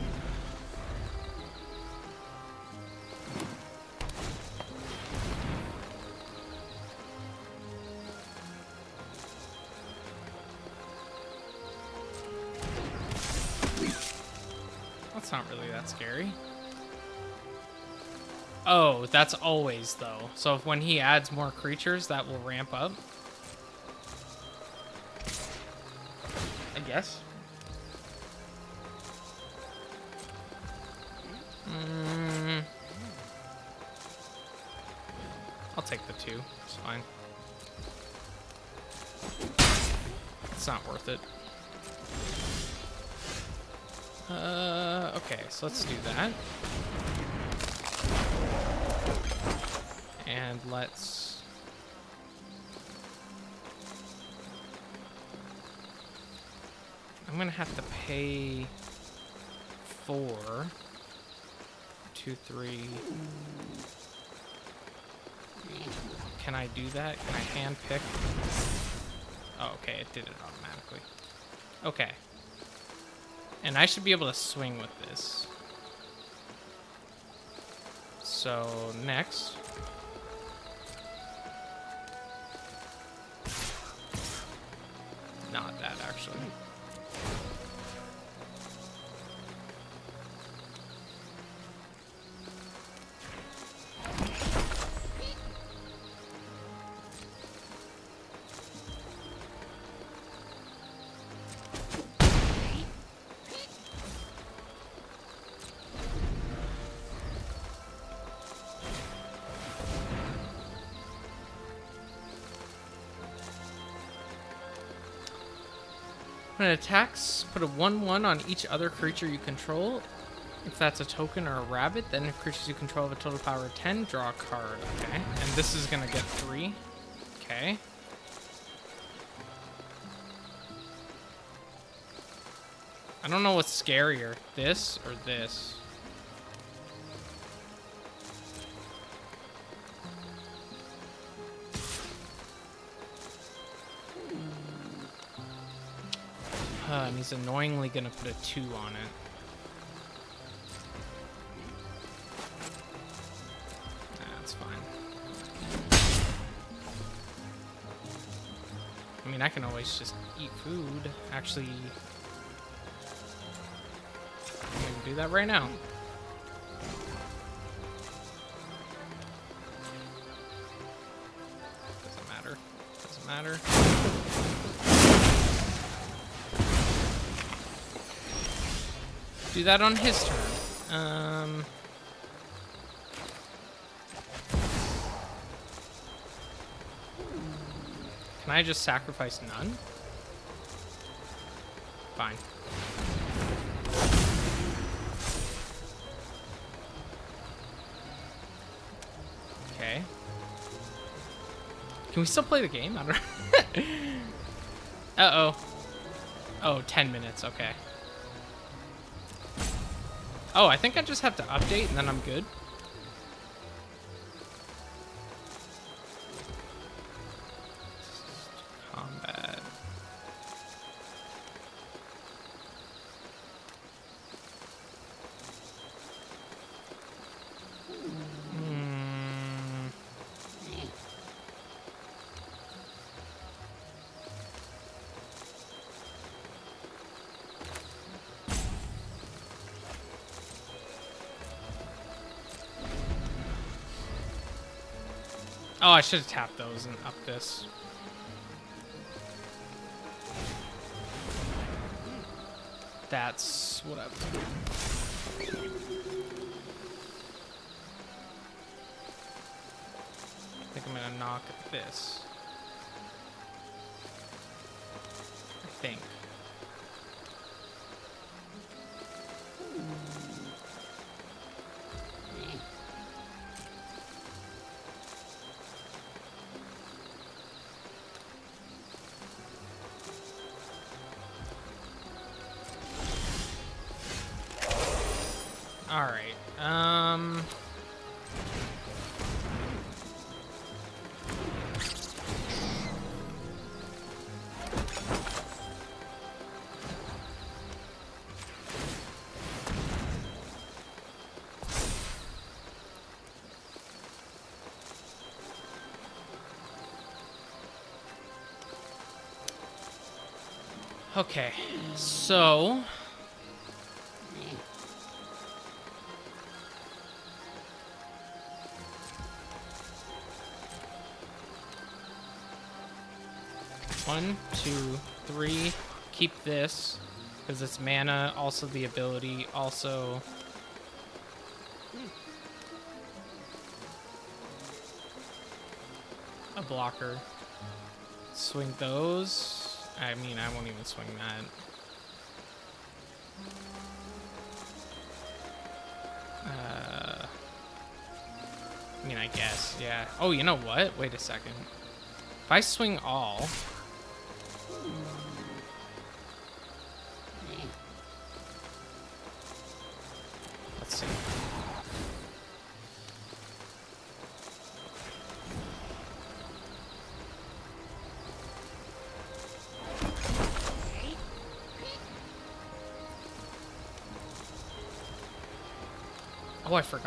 Speaker 1: Not really that scary. Oh, that's always though. So if when he adds more creatures, that will ramp up. I guess. Mm. I'll take the two. It's fine. It's not worth it. Uh, okay, so let's do that. And let's... I'm gonna have to pay four, two, three. Can I do that? Can I hand pick? Oh, okay, it did it automatically. Okay. And I should be able to swing with this. So, next. When it attacks, put a 1-1 on each other creature you control. If that's a token or a rabbit, then if creatures you control have a total power of 10, draw a card. Okay. And this is to get 3. Okay. I don't know what's scarier, this or this. Annoyingly gonna put a 2 on it. That's fine. I mean, I can always just eat food. Actually, I'm gonna do that right now. Doesn't matter. Doesn't matter. Do that on his turn. Um. Can I just sacrifice none? Fine. Okay. Can we still play the game? I don't *laughs* know. Uh-oh. Oh, 10 minutes. Okay. Oh, I think I just have to update and then I'm good. I should have tapped those and up this. That's what I was doing. I think I'm gonna knock at this. I think. Okay, so One, two, three. Keep this because it's mana. Also the ability. Also. A blocker. Swing those. I mean, I won't even swing that. Uh, I mean, I guess, yeah. Oh, you know what? Wait a second. If I swing all,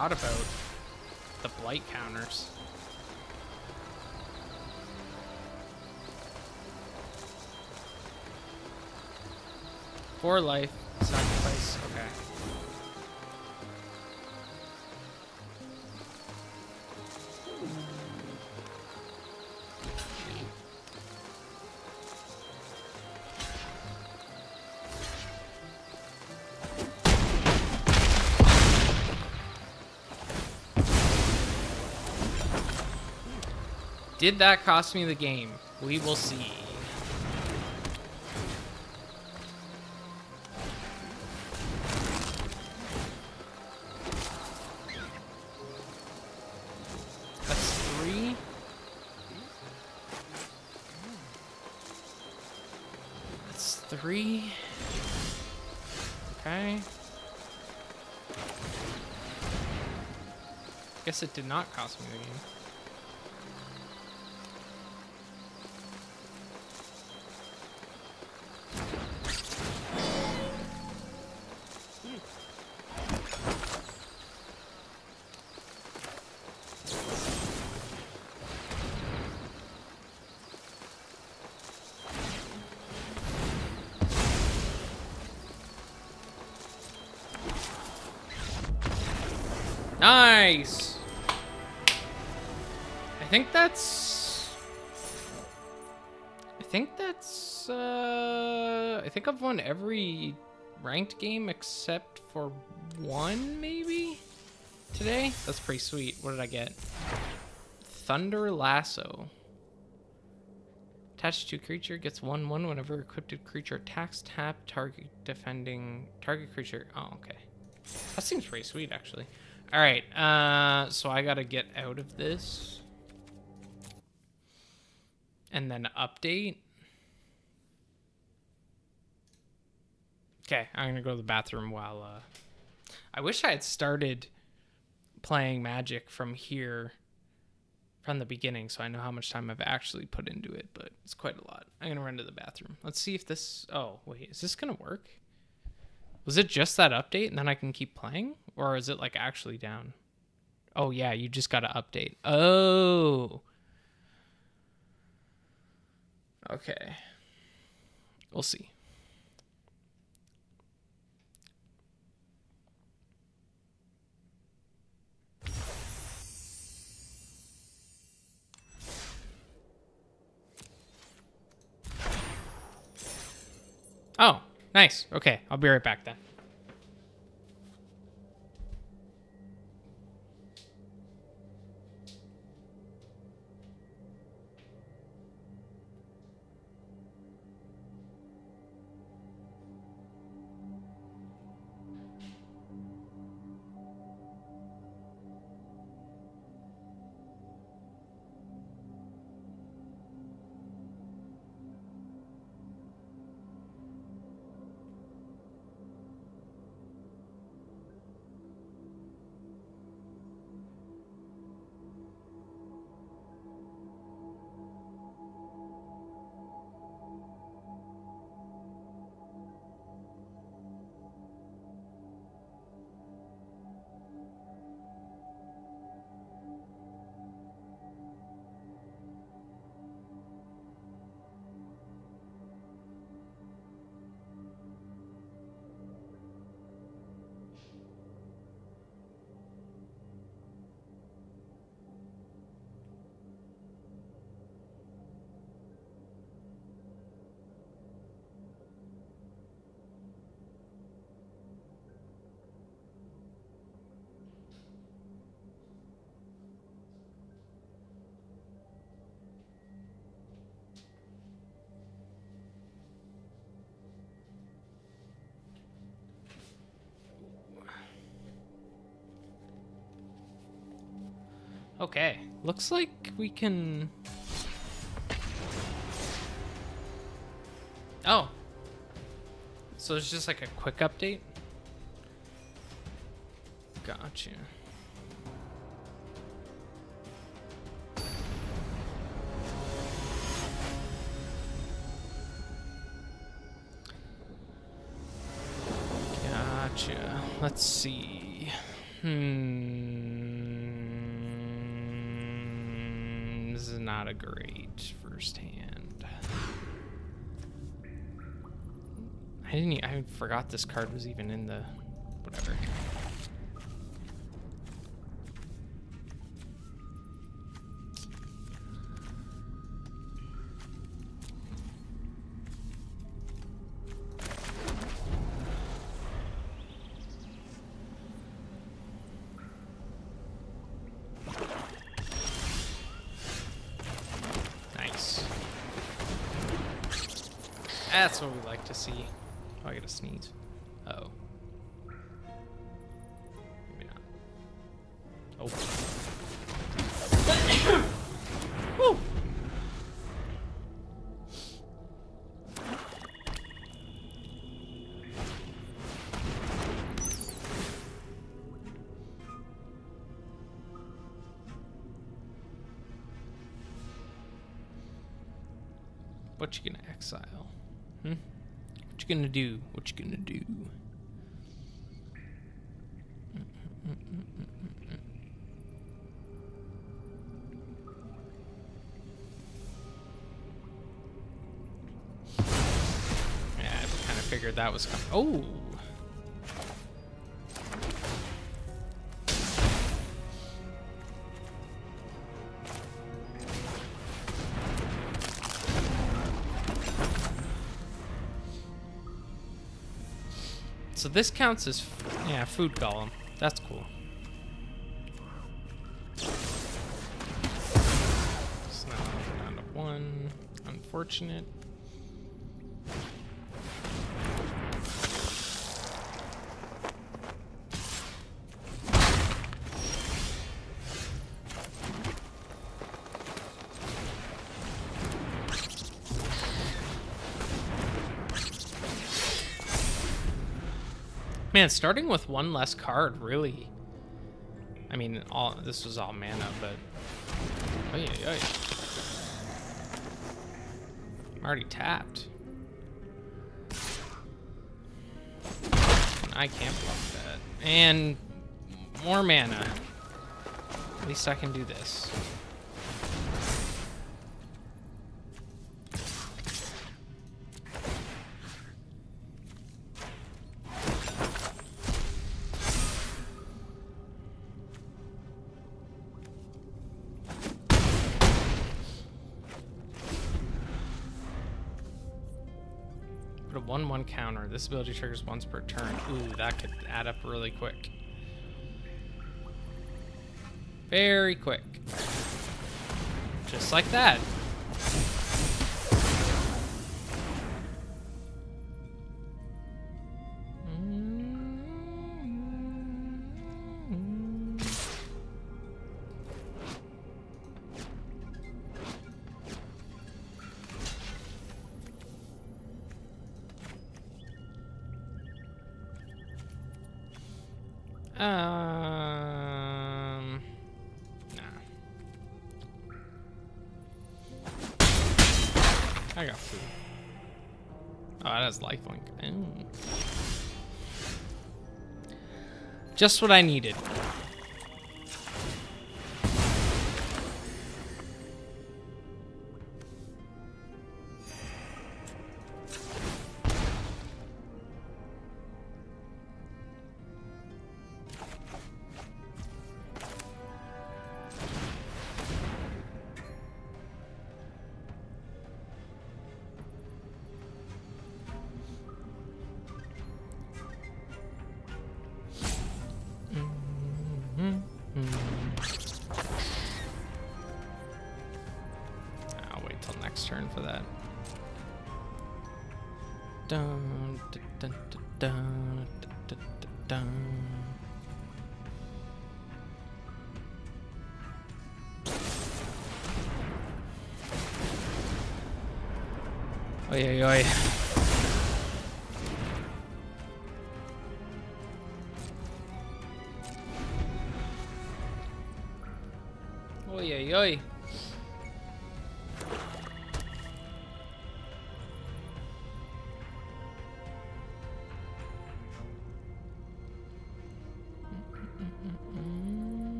Speaker 1: forgot about the blight counters. Four life, Did that cost me the game? We will see. That's three. That's three. Okay. Guess it did not cost me the game. That's. I think that's. Uh, I think I've won every ranked game except for one, maybe. Today. That's pretty sweet. What did I get? Thunder Lasso. Attached to creature gets one one whenever equipped creature attacks. Tap target defending target creature. Oh, okay. That seems pretty sweet, actually. All right. Uh, so I gotta get out of this, and then update. Okay, I'm gonna go to the bathroom while. Uh, I wish I had started playing Magic from here from the beginning so I know how much time I've actually put into it, but it's quite a lot. I'm to run to the bathroom. Let's see if this. Oh, wait, is this to work? Was it just that update and then I can keep playing? Or is it like actually down? Oh, yeah, you just got to update. Oh. Okay. We'll see. Oh, nice. Okay, I'll be right back then. Looks like we can... Oh. So it's just like a quick update? Gotcha. Gotcha. Let's see. Hmm. Great first hand. I didn't. I forgot this card was even in the. Sneeze. Uh oh. Maybe not. Oh. What you gonna exile? Gonna do? What you gonna do? Yeah, I kind of figured that was coming. Oh! So this counts as, yeah, food golem. That's cool. So down to one. Unfortunate. Man, starting with one less card really. I mean, all this was all mana, but. Oy, oy. I'm already tapped. I can't block that. And more mana. At least I can do this. This ability triggers once per turn. Ooh, that could add up really quick. Very quick. Just like that. Just what I needed.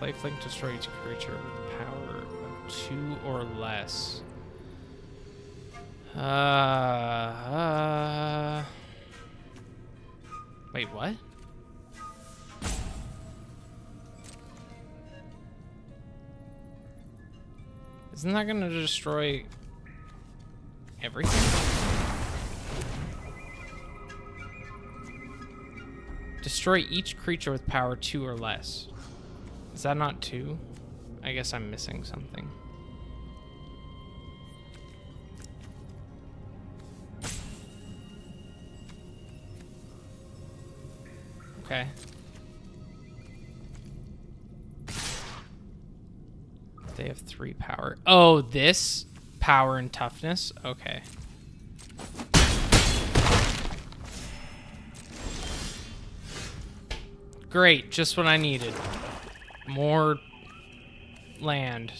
Speaker 1: Gains lifelink. Destroy each creature with power of two or less. Uh, uh. Wait, what? Isn't that gonna destroy everything? Destroy each creature with power two or less. Is that not two? I guess I'm missing something. Okay. They have three power. Oh, this power and toughness? Okay. Great, just what I needed. More land.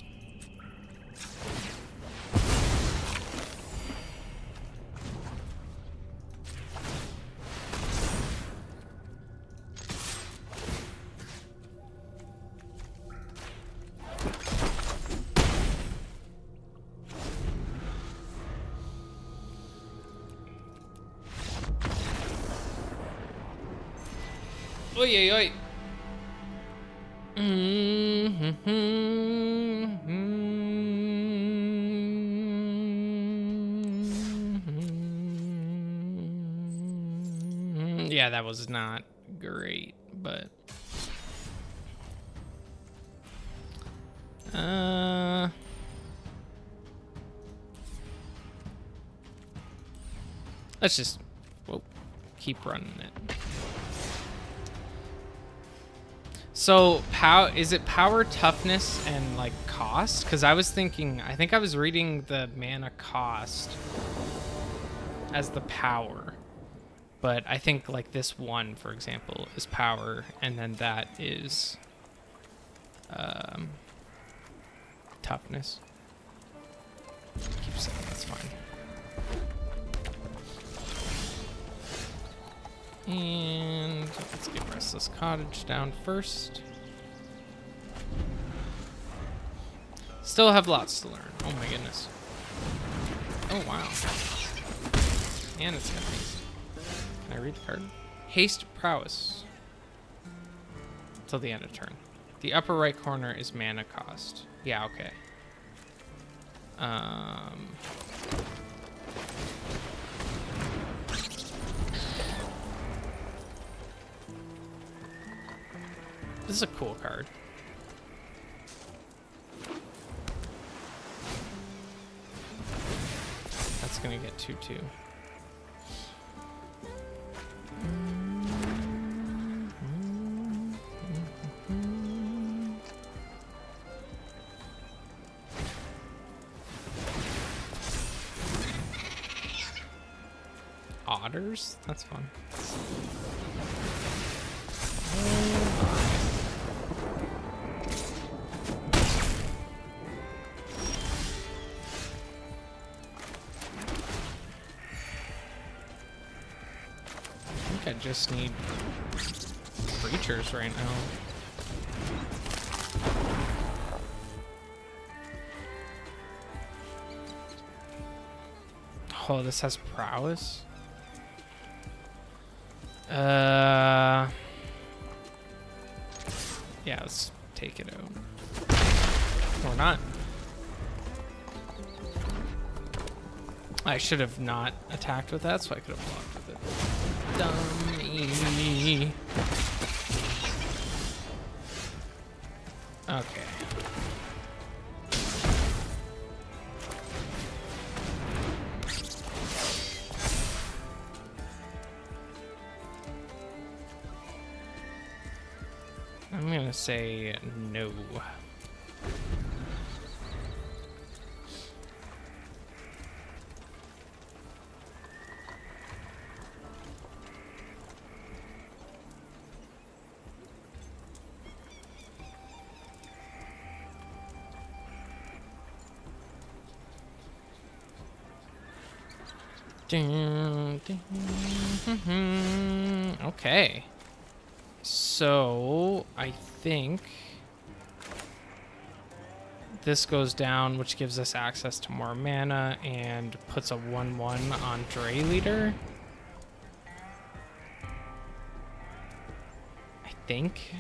Speaker 1: Oi, oi, oi. Yeah, that was not great, but. Uh. Let's just whoa, keep running it. So, pow is it power, toughness, and like cost? Because I was thinking, I think I was reading the mana cost as the power, but I think like this one, for example, is power, and then that is um, toughness. And let's get Restless Cottage down first. Still have lots to learn. Oh my goodness. Oh wow. And it's got haste. Can I read the card? Haste Prowess. Till the end of turn. The upper right corner is mana cost. Yeah, okay. Um, This is a cool card. That's gonna get 2 2. Otters? That's fun. I just need creatures right now. Oh, this has prowess? Uh... Yeah, let's take it out. Or not. I should have not attacked with that, so I could have blocked with it. Dummy. Okay. So, I think this goes down, which gives us access to more mana and puts a 1-1 on Dre Leader. I think.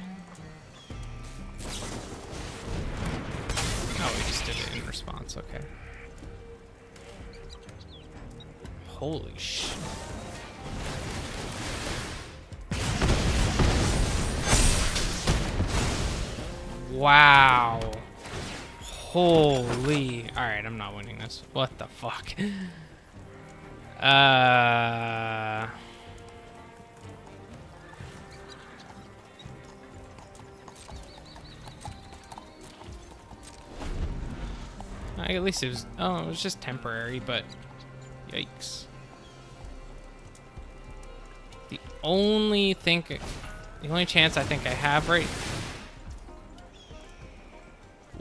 Speaker 1: Oh, we just did it in response, okay. Holy shit. Wow. Holy. Alright, I'm not winning this. What the fuck? Uh... At least it was... Oh, it was just temporary, but... Yikes. Only think... The only chance I think I have right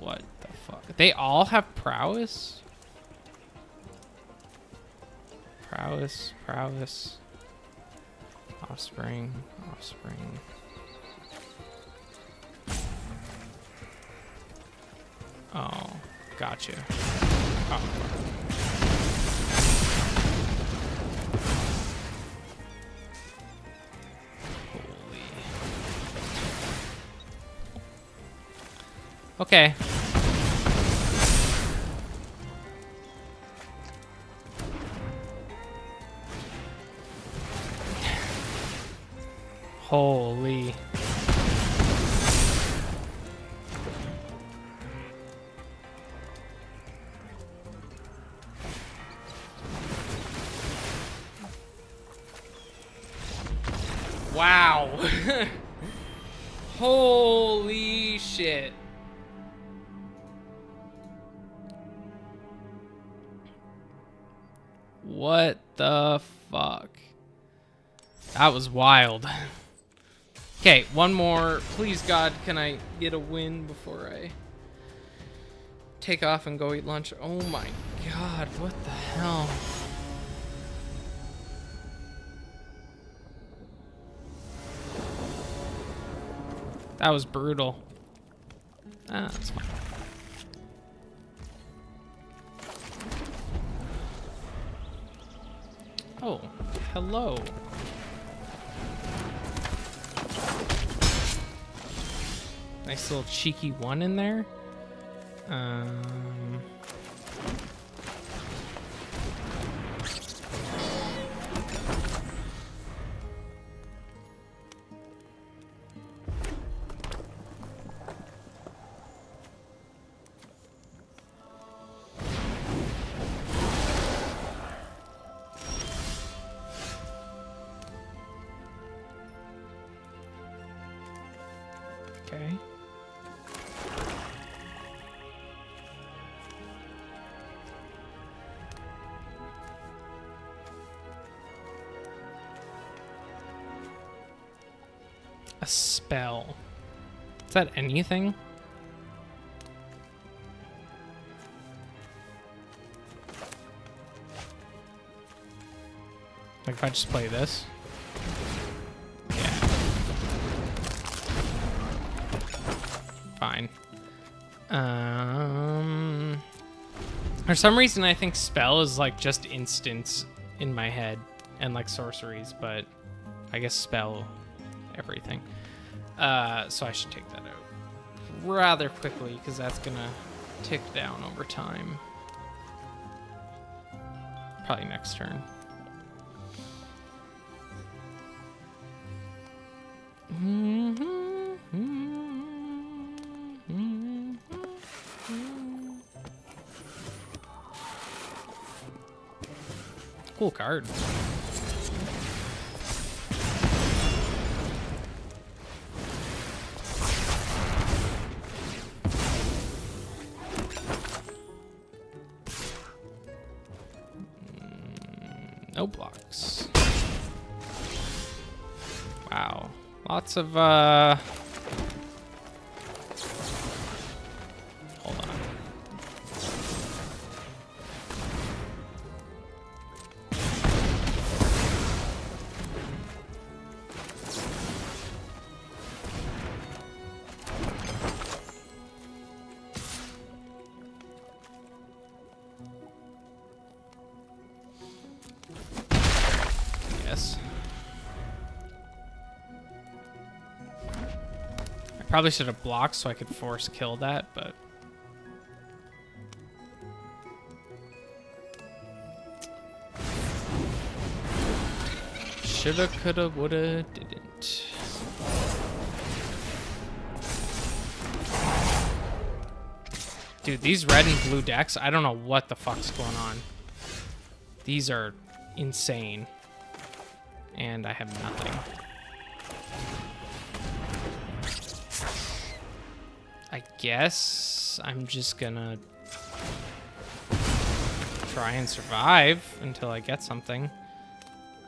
Speaker 1: what the fuck? They all have prowess? Prowess, prowess. Offspring, offspring. Oh, gotcha. Oh. Okay. Wild. Okay, one more. Please, God, can I get a win before I take off and go eat lunch? Oh my God, what the hell? That was brutal. Ah, that's fine. Oh, hello. Nice little cheeky one in there. Um... that anything? Like if I just play this? Yeah. Fine. Um, for some reason, I think spell is like just instants in my head and like sorceries, but I guess spell everything. Uh, so I should take that rather quickly because that's gonna tick down over time. Probably next turn. Cool card. Of, uh... probably should have blocked so I could force kill that, but... Shoulda, coulda, woulda, didn't. Dude, these red and blue decks, I don't know what the fuck's going on. These are insane. And I have nothing. I guess I'm just gonna try and survive until I get something.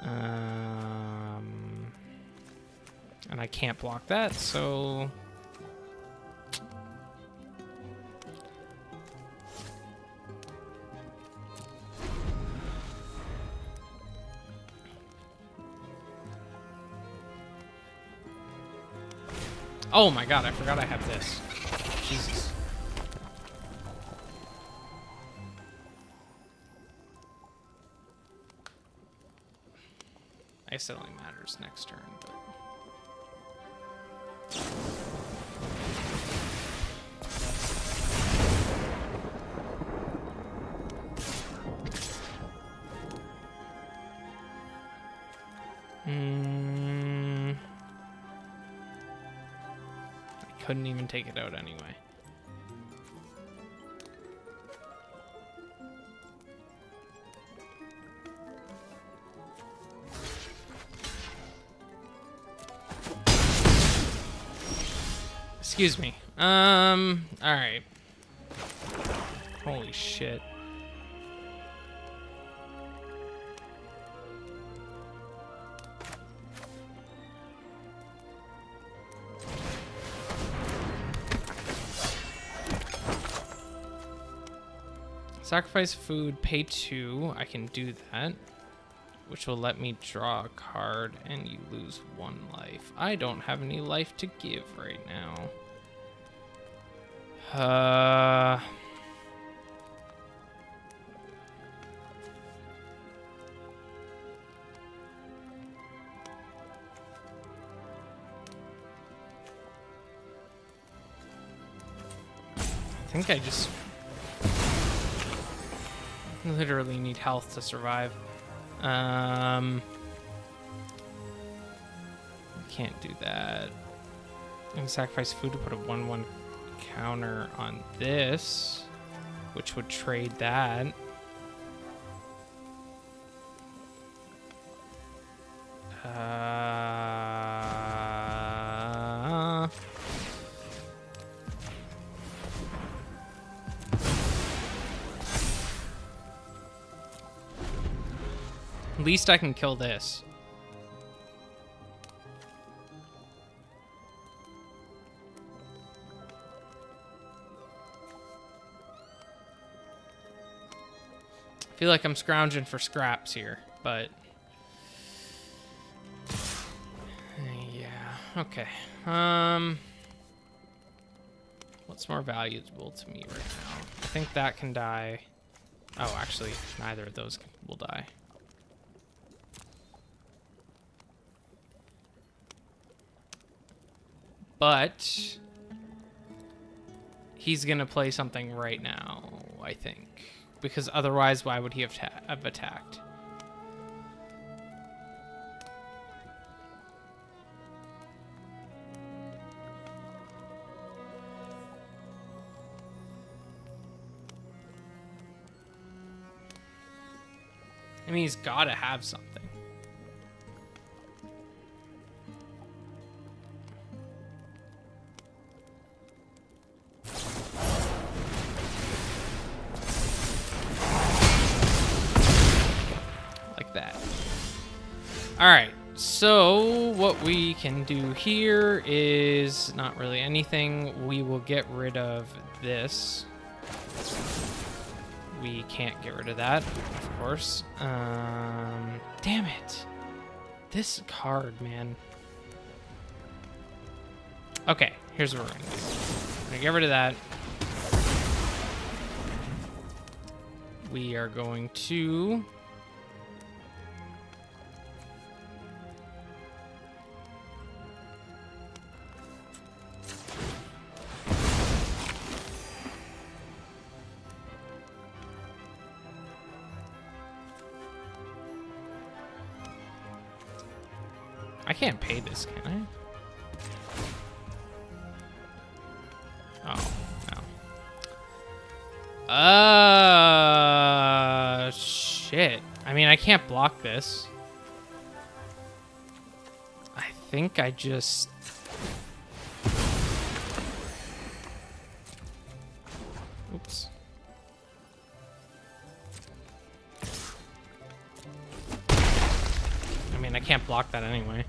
Speaker 1: Um, and I can't block that, so... Oh my god, I forgot I have this. Jesus. I guess it only matters next turn, but... couldn't even take it out anyway. Excuse me. Um, alright. Holy shit. Sacrifice food, pay two. I can do that. Which will let me draw a card and you lose one life. I don't have any life to give right now. Uh... I think I just literally need health to survive. Um, can't do that. And sacrifice food to put a 1-1 counter on this, which would trade that. Least I can kill this. I feel like I'm scrounging for scraps here, but yeah, okay. Um, what's more valuable to me right now? I think that can die. Oh, actually, neither of those will die. But he's gonna play something right now, I think, because otherwise, why would he have, have attacked? I mean, he's gotta have something. So what we can do here is not really anything. We will get rid of this. We can't get rid of that, of course. Um, damn it. This card, man. Okay, here's what we're gonna do. We're gonna get rid of that. We are going to... block this. I think I just... Oops. I mean, I can't block that anyway.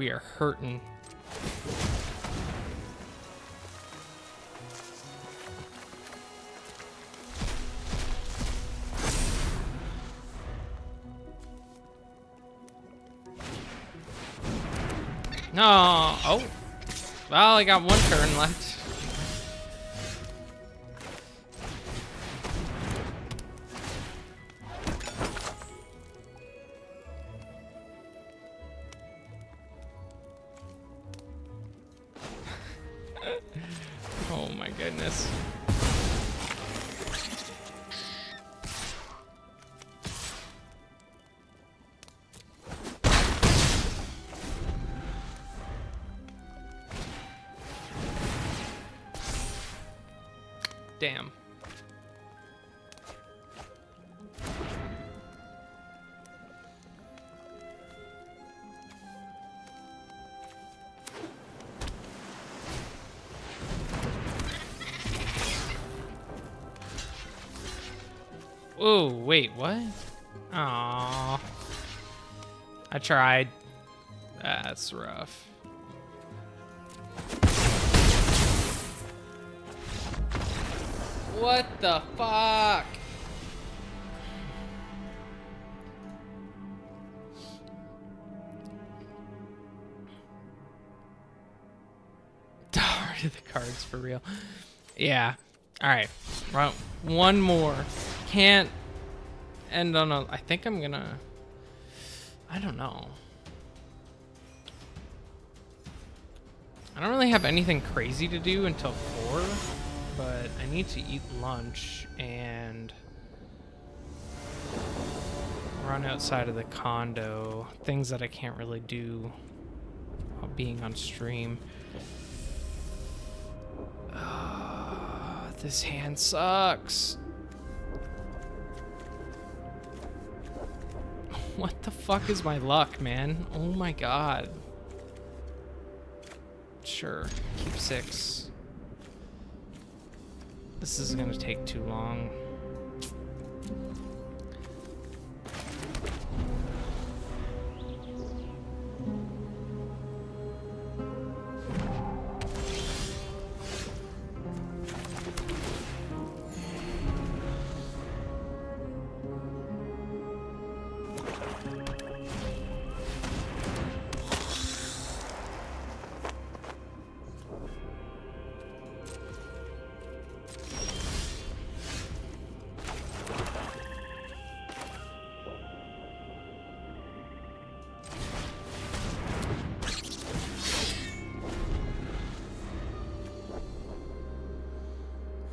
Speaker 1: We are hurting. No. Oh. Well, I got one turn left. Wait, what? Aww. I tried. That's rough. What the fuck? *laughs* Of the cards for real. Yeah. All right. One more. Can't end on a. I think I'm gonna. I don't know. I don't really have anything crazy to do until four, but I need to eat lunch and run outside of the condo. Things that I can't really do while being on stream. Uh, this hand sucks. What the fuck is my luck, man? Oh my god. Sure, keep six. This is gonna take too long.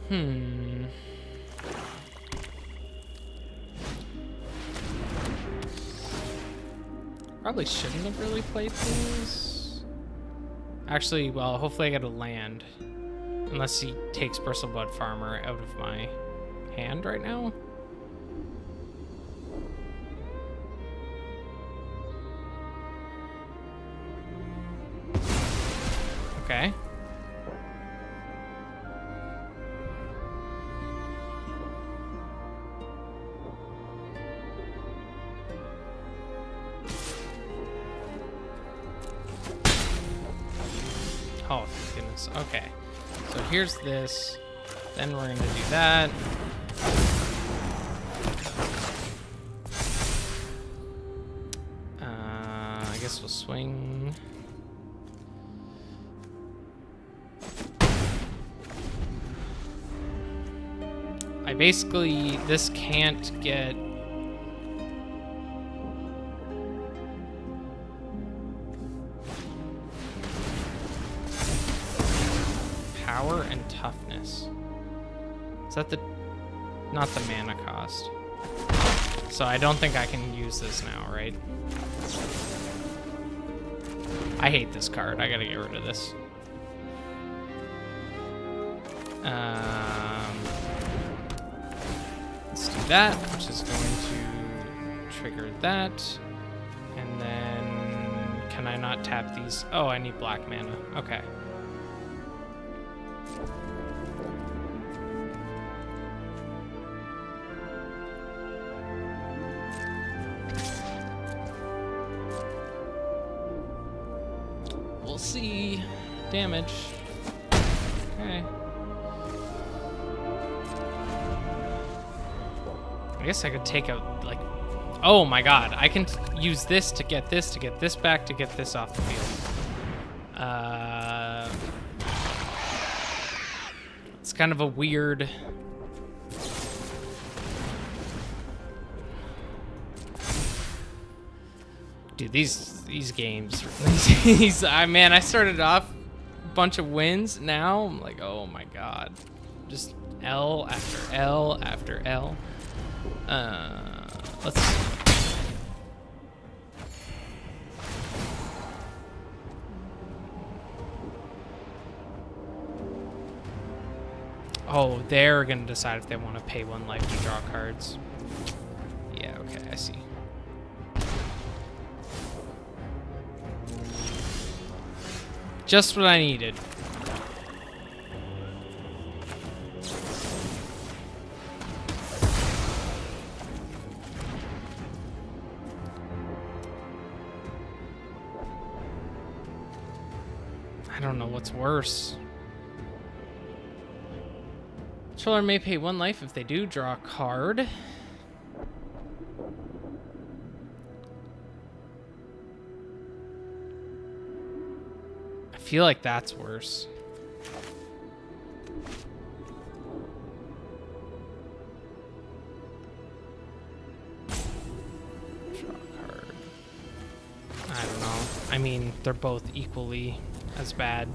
Speaker 1: Hmm. Probably shouldn't have really played these. Actually, well, hopefully I get a land. Unless he takes Bristlebud Farmer out of my hand right now. This. Then we're to do that. Uh, I guess we'll swing. I basically, this can't get that the... Not the mana cost. So I don't think I can use this now, right? I hate this card. I gotta get rid of this. Um, let's do that, which is going to trigger that. And then... Can I not tap these? Oh, I need black mana. Okay. Guess I could take out, like... Oh my god, I can use this to get this, to get this back, to get this off the field. Uh... It's kind of a weird... Dude, these these games, *laughs* these, I man, I started off a bunch of wins. Now I'm like, oh my god, just L after L after L. Uh, let's. Oh, they're gonna decide if they want to pay one life to draw cards. Yeah, okay, I see. Just what I needed. Worse. Controller may pay one life if they do draw a card. I feel like that's worse. I mean, they're both equally as bad.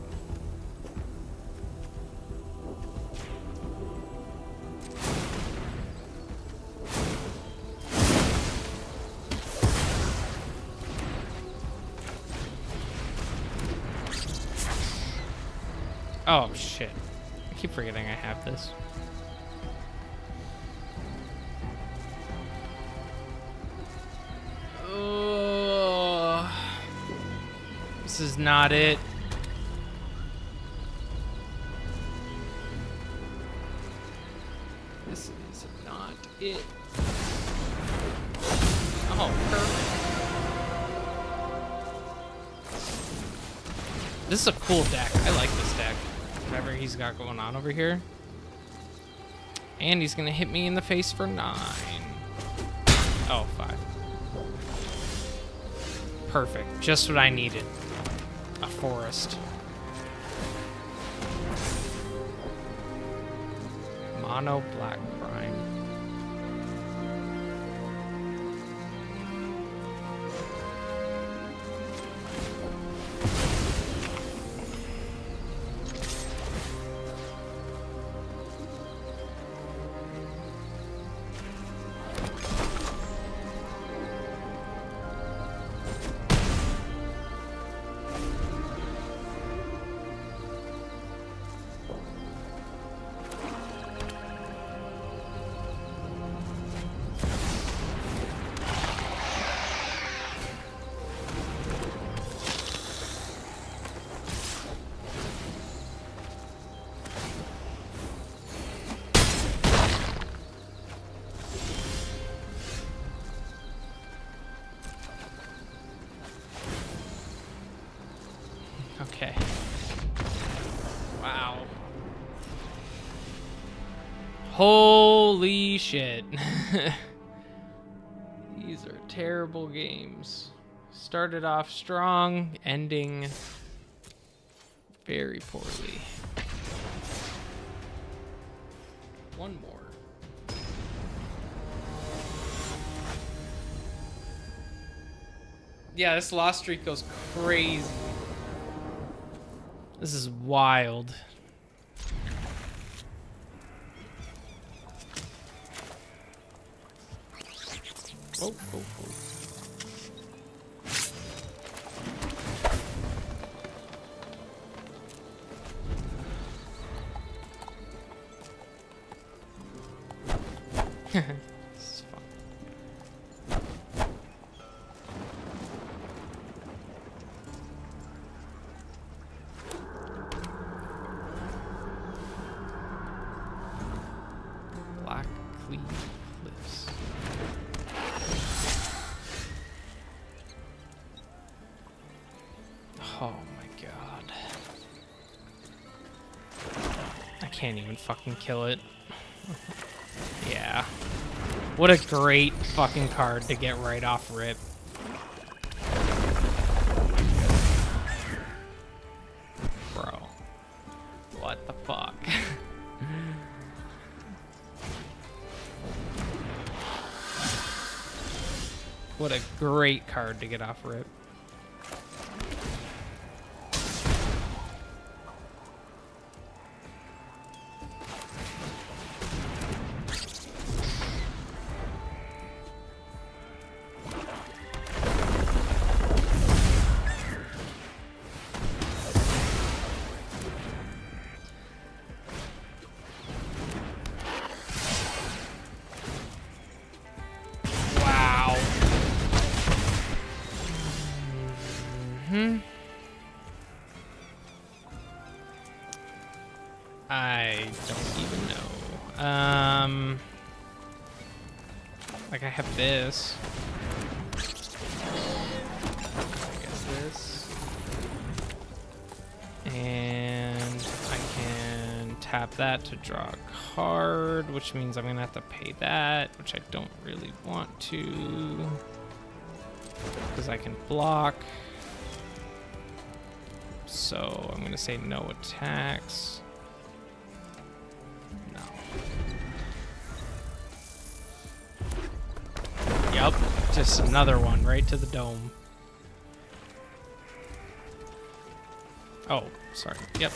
Speaker 1: Keep forgetting I have this. Ugh. This is not it. This is not it. Oh, perfect. This is a cool deck. I like this deck. Whatever he's got going on over here. And he's gonna hit me in the face for nine. Oh, five. Perfect. Just what I needed. A forest. Mono Black *laughs* These are terrible games. Started off strong, ending very poorly. One more. Yeah, this lost streak goes crazy. This is wild. Oh, oh, fucking kill it. yeah. What a great fucking card to get right off rip. Bro. What the fuck? *laughs* What a great card to get off rip. That to draw a card, which means I'm gonna have to pay that, which I don't really want to. Because I can block. So I'm gonna say no attacks. No. Yep, just another one right to the dome. Oh, sorry. Yep.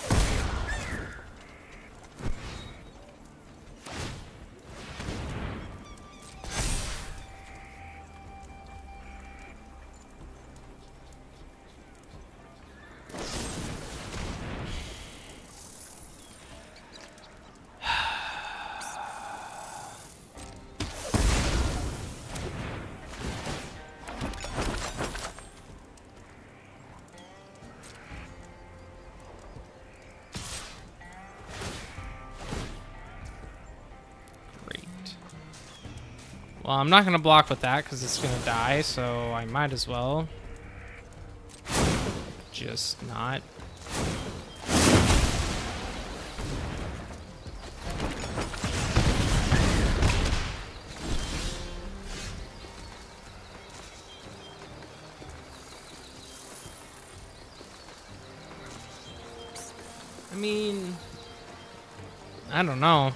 Speaker 1: Well, I'm not going to block with that because it's going to die, so I might as well. Just not. I mean, I don't know.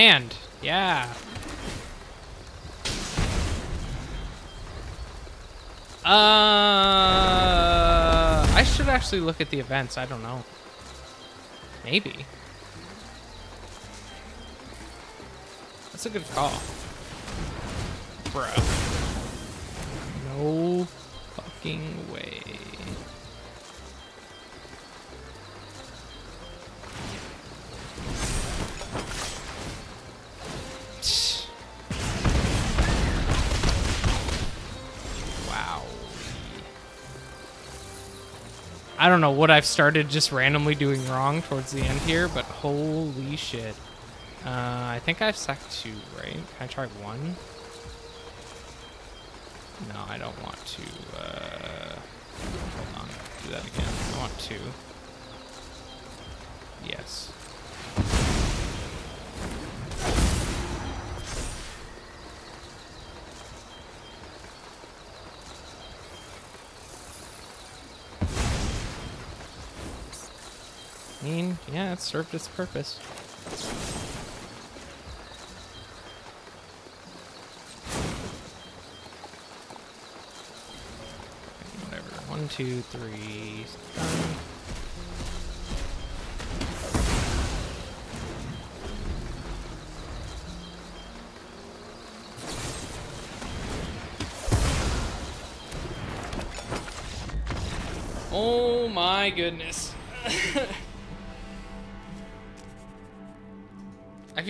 Speaker 1: Land. Yeah. Uh, I should actually look at the events. I don't know. Maybe. That's a good call. Bruh. No fucking way. I don't know what I've started just randomly doing wrong towards the end here, but holy shit. Uh, I think I've sacked two, right? Can I try one? No, I don't want to. Uh, hold on. Do that again. I want two. Yes. I it served its purpose. Whatever. One, two, three. Done. Oh my goodness.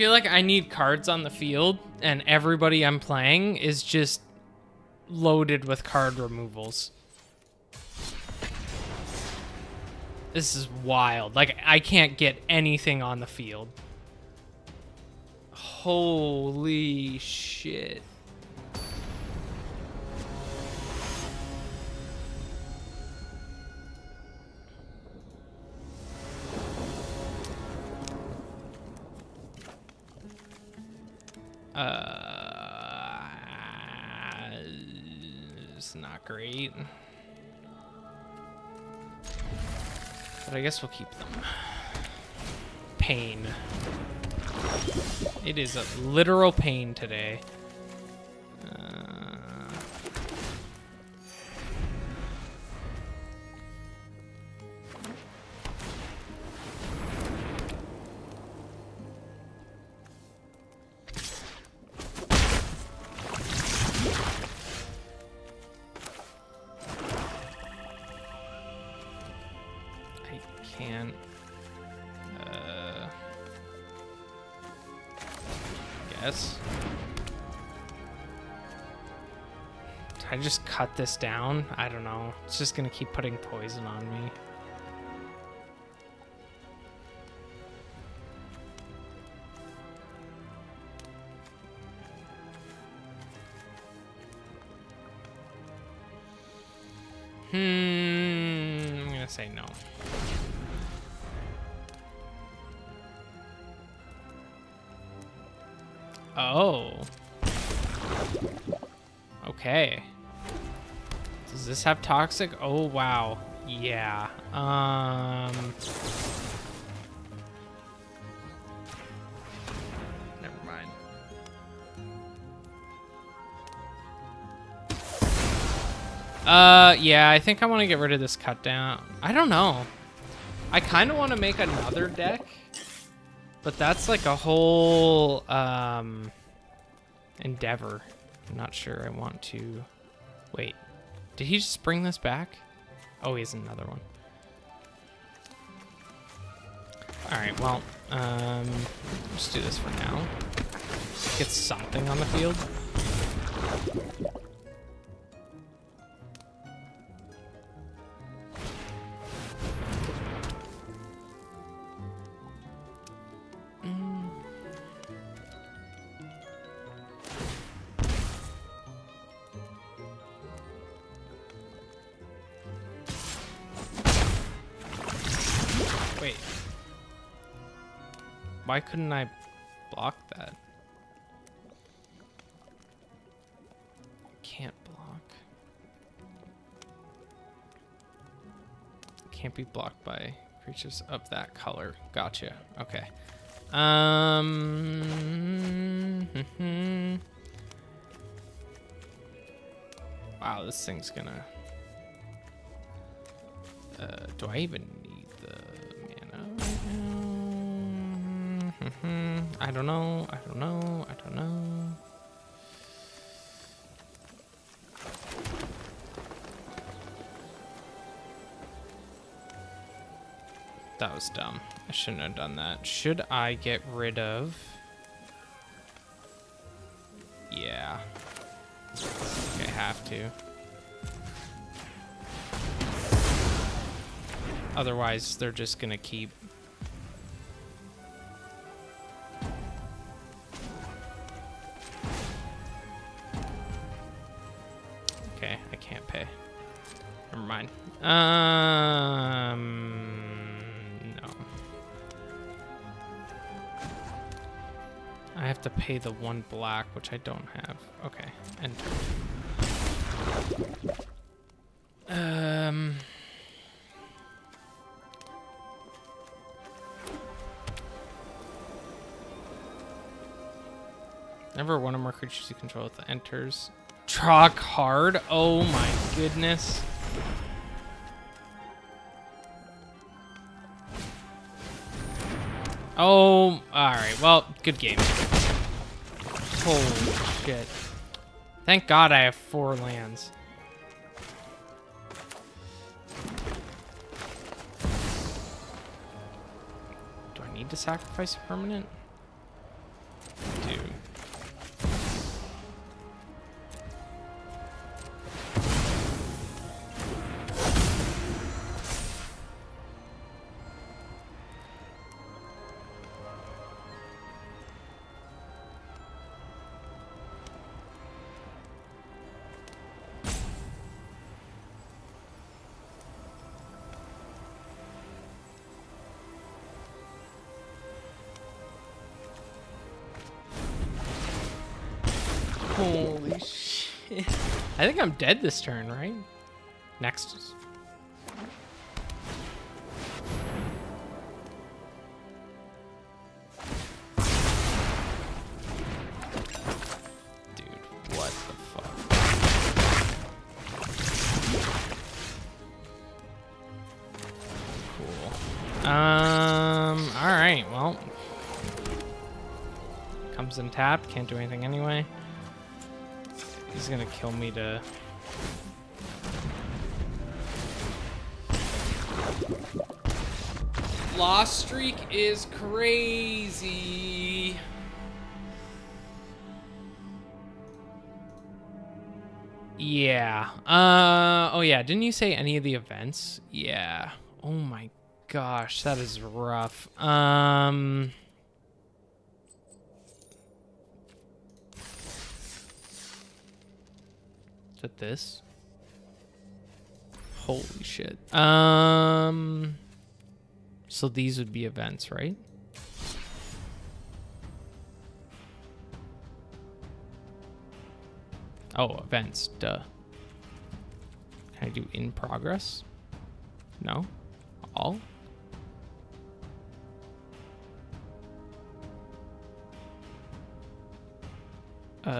Speaker 1: Feel like I need cards on the field, and everybody I'm playing is just loaded with card removals. This is wild. Like, I can't get anything on the field. Holy shit. We'll keep them. Pain. It is a literal pain today. Uh, I guess. I just cut this down? I don't know. It's just gonna keep putting poison on me. Have toxic? Oh, wow. Yeah. Um. Never mind. Uh, yeah, I think I want to get rid of this cut down. I don't know. I kind of want to make another deck, but that's like a whole um, endeavor. I'm not sure I want to. Wait, did he just bring this back? Oh, he's another one. All right, well, um, let's do this for now. Get something on the field. Why couldn't I block that? Can't block. Can't be blocked by creatures of that color. Gotcha. Okay. Um. *laughs* wow, this thing's gonna. Uh, do I even now? I don't know. I don't know. I don't know. That was dumb. I shouldn't have done that. Should I get rid of... Yeah. I have to. Otherwise, they're just gonna keep... pay the one black, which I don't have. Okay, enter. Um... Never one or more creatures you control with the enters. Trock hard. Oh my goodness. Oh, alright. Well, good game. Holy shit. Thank God I have four lands. Do I need to sacrifice a permanent? I think I'm dead this turn, right? Next. Dude, what the fuck? Cool. Um, alright, well. Comes in tapped, can't do anything anyway is gonna kill me to... Lost streak is crazy. Yeah. Uh, oh yeah, didn't you say any of the events? Yeah. Oh my gosh, that is rough. Um... Is it this? Holy shit. Um so these would be events, right? Oh, events, duh. Can I do in progress? No? All? Uh,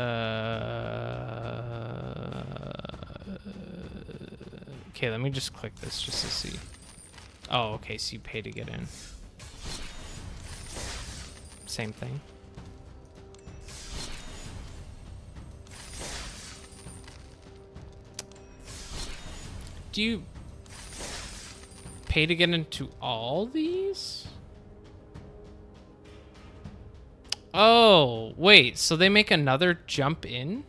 Speaker 1: okay, let me just click this just to see. Oh, okay, so you pay to get in. Same thing. Do you pay to get into all these? Oh, wait, so they make another jump in?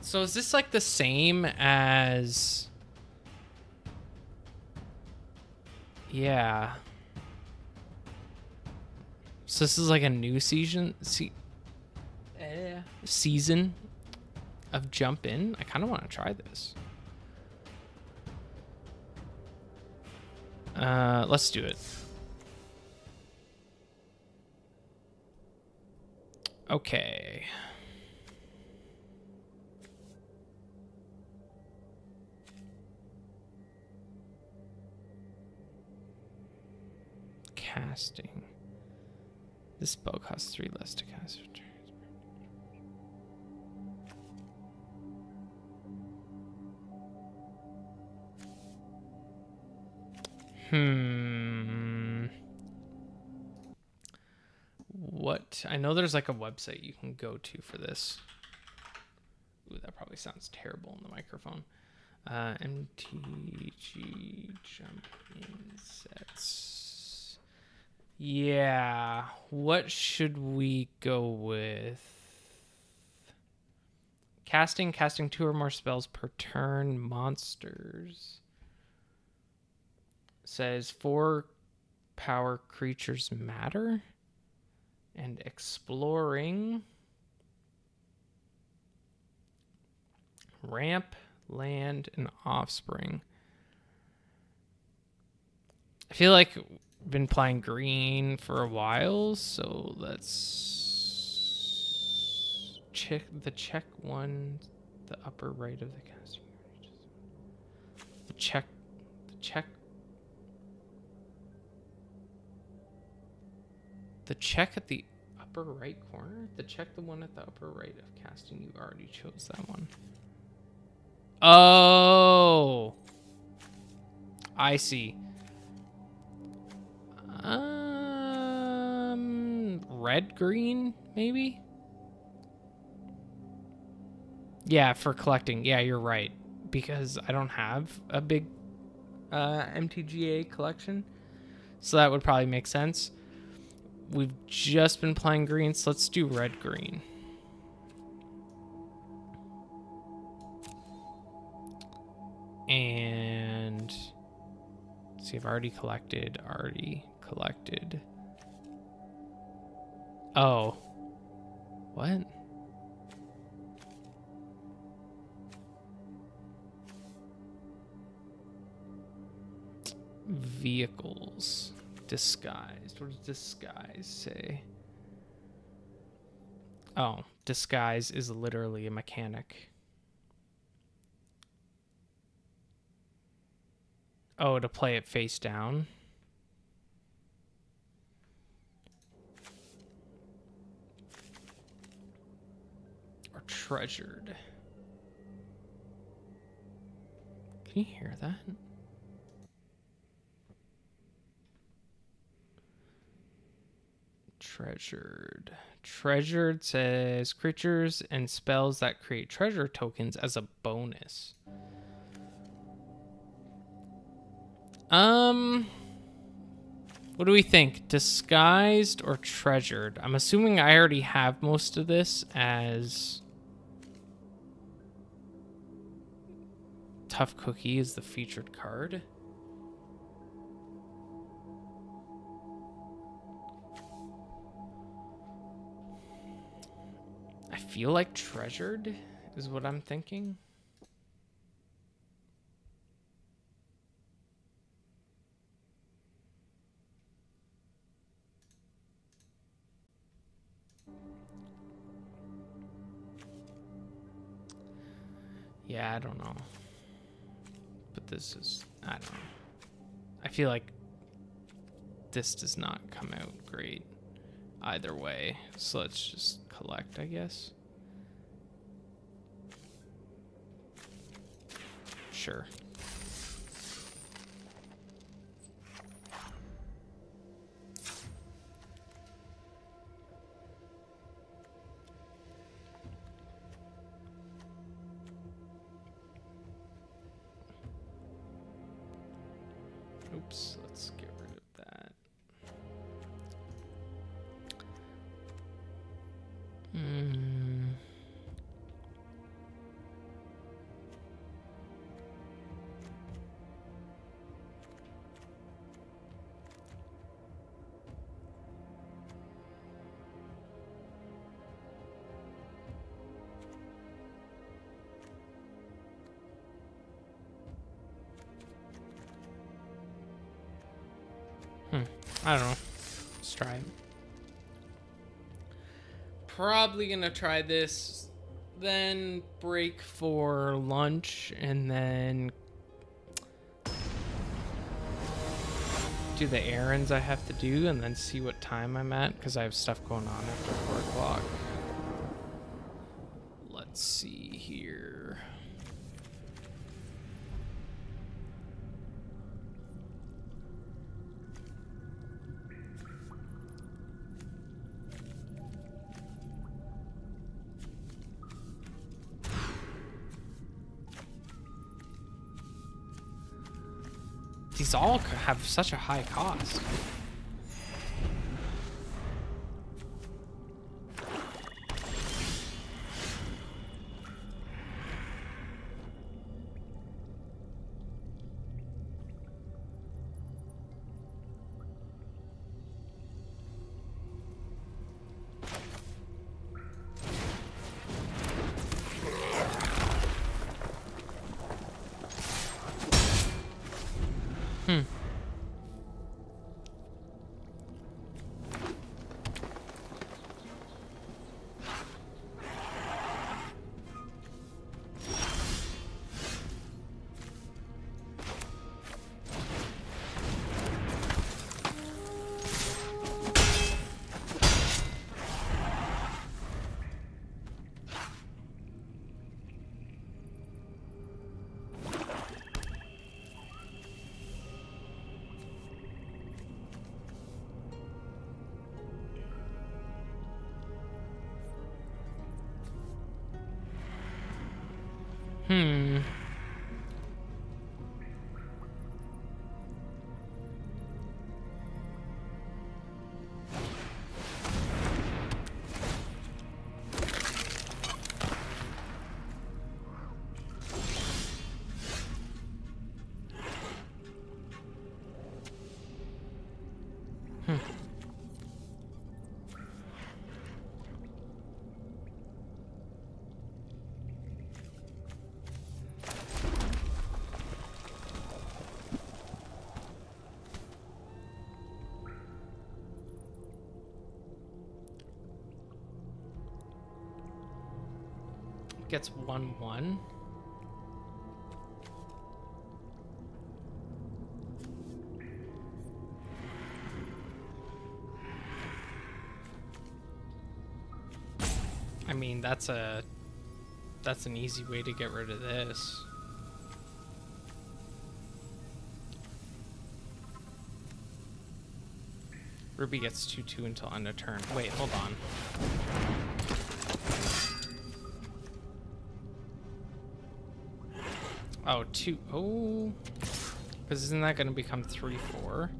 Speaker 1: So is this like the same as... Yeah. So this is like a new season se uh, season of jump in. I kind of want to try this. Uh, let's do it. Okay. Casting. This spell costs three less to cast. Hmm. What? I know there's like a website you can go to for this. Ooh, that probably sounds terrible in the microphone. Uh, MTG jump in sets. Yeah. What should we go with? Casting, casting two or more spells per turn, monsters says four power creatures matter and exploring ramp land and offspring. I feel like been playing green for a while so let's check the check one the upper right of the casting. The check the check The check at the upper right corner? The check the one at the upper right of casting. You already chose that one. Oh. I see. Um, red, green, maybe? Yeah, for collecting. Yeah, you're right. Because I don't have a big uh, MTGA collection. So that would probably make sense. We've just been playing green, so let's do red green. And see, I've already collected, already collected. Oh. What? Vehicles. Disguised. What does disguise say? Oh, disguise is literally a mechanic. Oh, to play it face down. Or treasured. Can you hear that? Treasured. Treasured says creatures and spells that create treasure tokens as a bonus. Um What do we think? Disguised or treasured? I'm assuming I already have most of this as Tough Cookie is the featured card. Feel like treasured is what I'm thinking. Yeah, I don't know. But this is, I don't know. I feel like this does not come out great either way. So let's just collect, I guess. Sure. Probably gonna try this, then break for lunch, and then do the errands I have to do, and then see what time I'm at, because I have stuff going on after 4 o'clock. All have such a high cost. Gets one one. I mean, that's a that's an easy way to get rid of this. Ruby gets 2-2 until end of turn. Wait, hold on. Oh, two. Oh. Because isn't that going to become 3-4?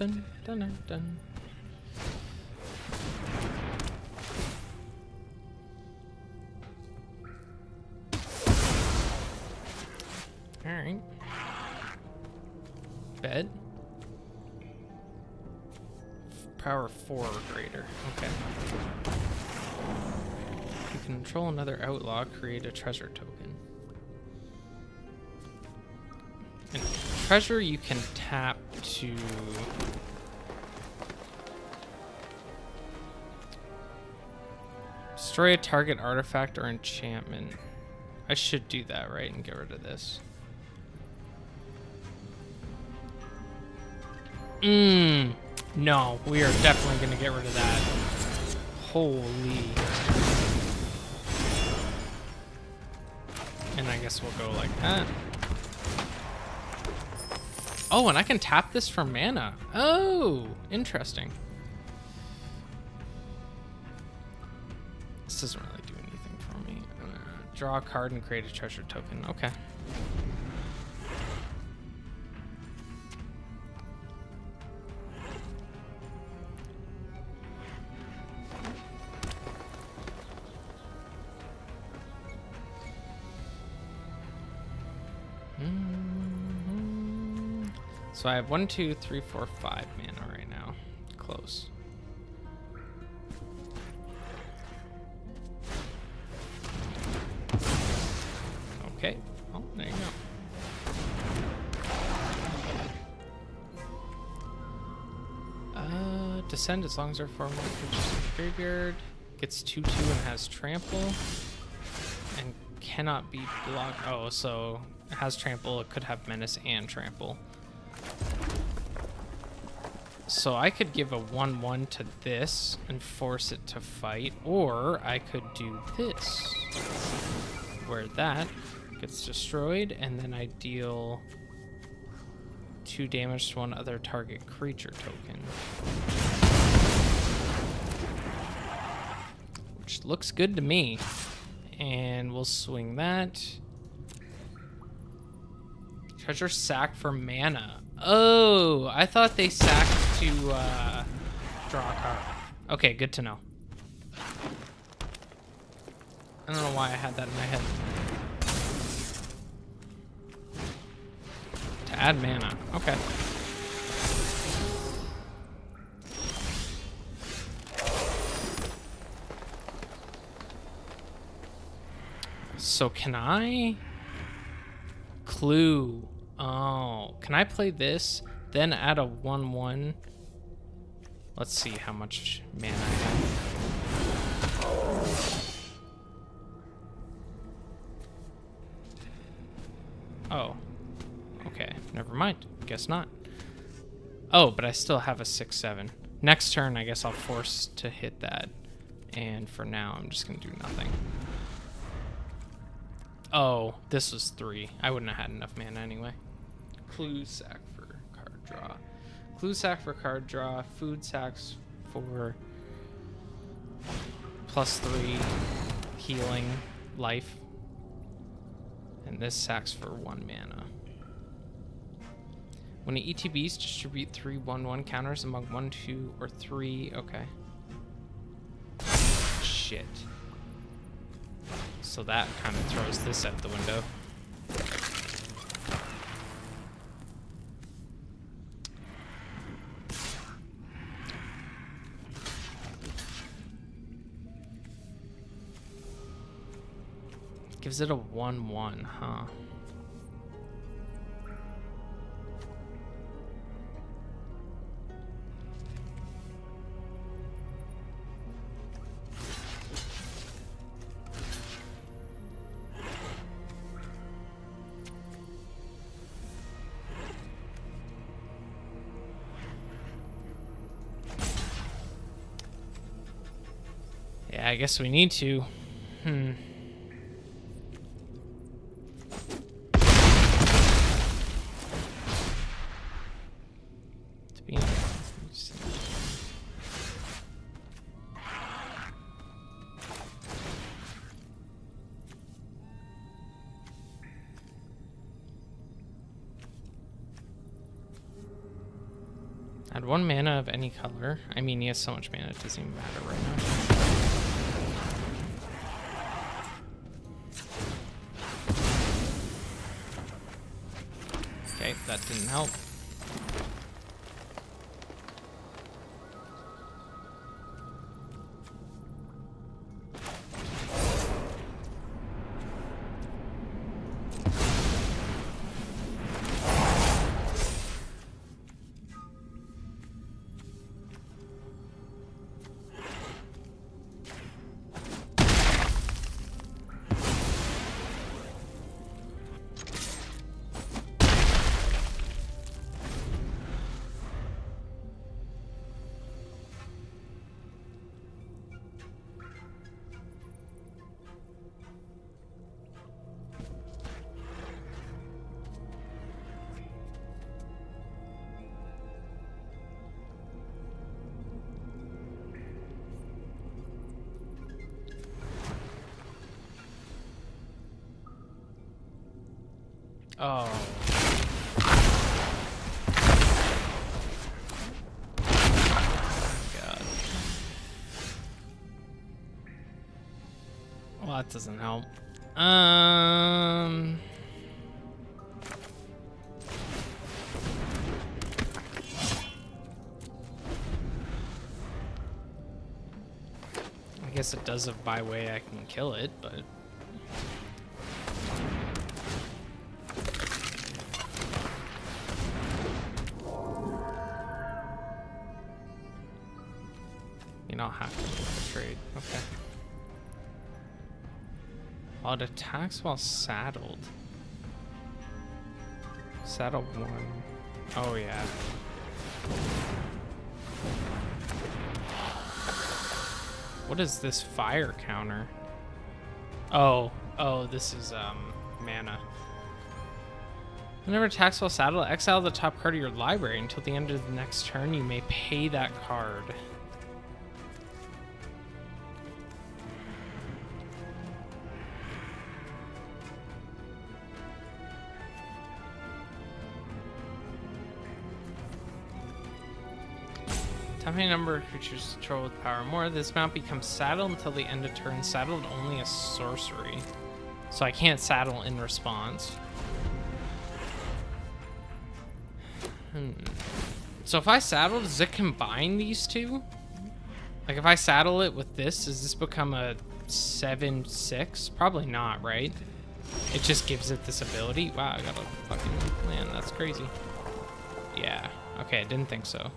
Speaker 1: Dun dun dun dun dun. All right. Bed. Power four or greater. Okay. You control another outlaw, create a treasure token. And treasure you can tap to destroy a target artifact or enchantment. I should do that, right? And get rid of this. Mmm. No, we are definitely going to get rid of that. Holy. And I guess we'll go like that. Oh, and I can tap this for mana. Oh, interesting. Doesn't really do anything for me. Uh, draw a card and create a treasure token. Okay. Mhm. So I have one, two, three, four, five mana right now. Close. As long as more creatures in the graveyard. Gets 2 2 and has trample. And cannot be blocked. Oh, so it has trample. It could have menace and trample. So I could give a 1-1 to this and force it to fight, or I could do this, where that gets destroyed, and then I deal 2 damage to one other target creature token. Which looks good to me. And we'll swing that. Treasure sack for mana. Oh, I thought they sacked to uh, draw a card. Okay, good to know. I don't know why I had that in my head. To add mana. Okay. So can I clue? Oh, can I play this, then add a 1-1? Let's see how much mana I have. Oh. Okay, never mind. Guess not. Oh, but I still have a 6-7. Next turn, I guess I'll force to hit that. And for now, I'm just going to do nothing. Oh, this was three. I wouldn't have had enough mana anyway. Clue sack for card draw. Clue sack for card draw. Food sacks for plus three healing life. And this sacks for one mana. When it ETBs, distribute three 1 1 counters among 1, 2, or 3. Okay. Shit. So that kind of throws this out the window. Gives it a 1-1, huh? guess we need to. Hmm. Add one mana of any color. I mean, he has so much mana, it doesn't even matter right now. Doesn't help. Um. I guess it does a by way I can kill it, but. You I'll have to a trade. Okay. Oh, it attacks while saddled. Saddle one. Oh, yeah. What is this fire counter? Oh, oh, this is um mana. Whenever attacks while saddled, exile the top card of your library until the end of the next turn. You may pay that card. Number of creatures control with power more? This mount becomes saddled until the end of turn. Saddled only a sorcery. So I can't saddle in response. Hmm. So if I saddle, does it combine these two? Like if I saddle it with this, does this become a 7-6? Probably not, right? It just gives it this ability. Wow, I got a fucking land. That's crazy. Yeah. Okay, I didn't think so.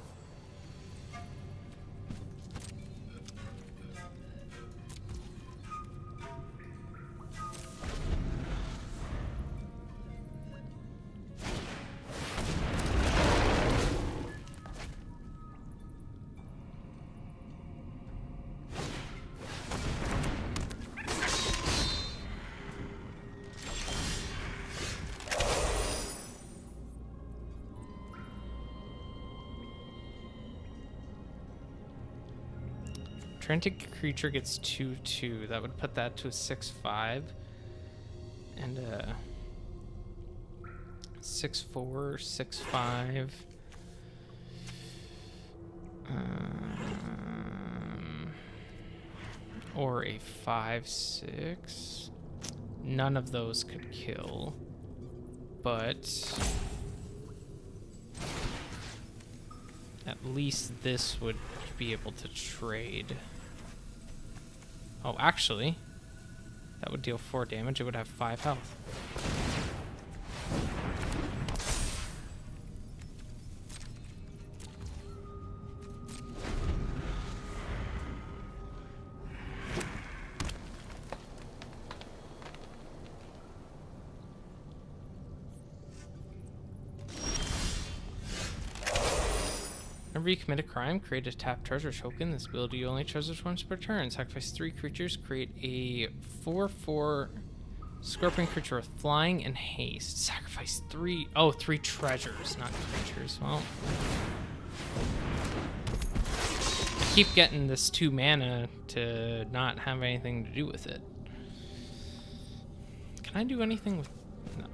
Speaker 1: Trintic creature gets 2 2. That would put that to a 6 5. And a 6 4, 6 5. Um, or a 5 6. None of those could kill. But. At least this would be able to trade. Oh, actually, that would deal 4 damage. It would have 5 health. You commit a crime, create a tap treasure token. This ability you only treasures once per turn. Sacrifice three creatures, create a 4-4 scorpion creature with flying and haste. Sacrifice three, oh, three treasures, not creatures. Well, keep getting this two mana to not have anything to do with it. Can I do anything with, no.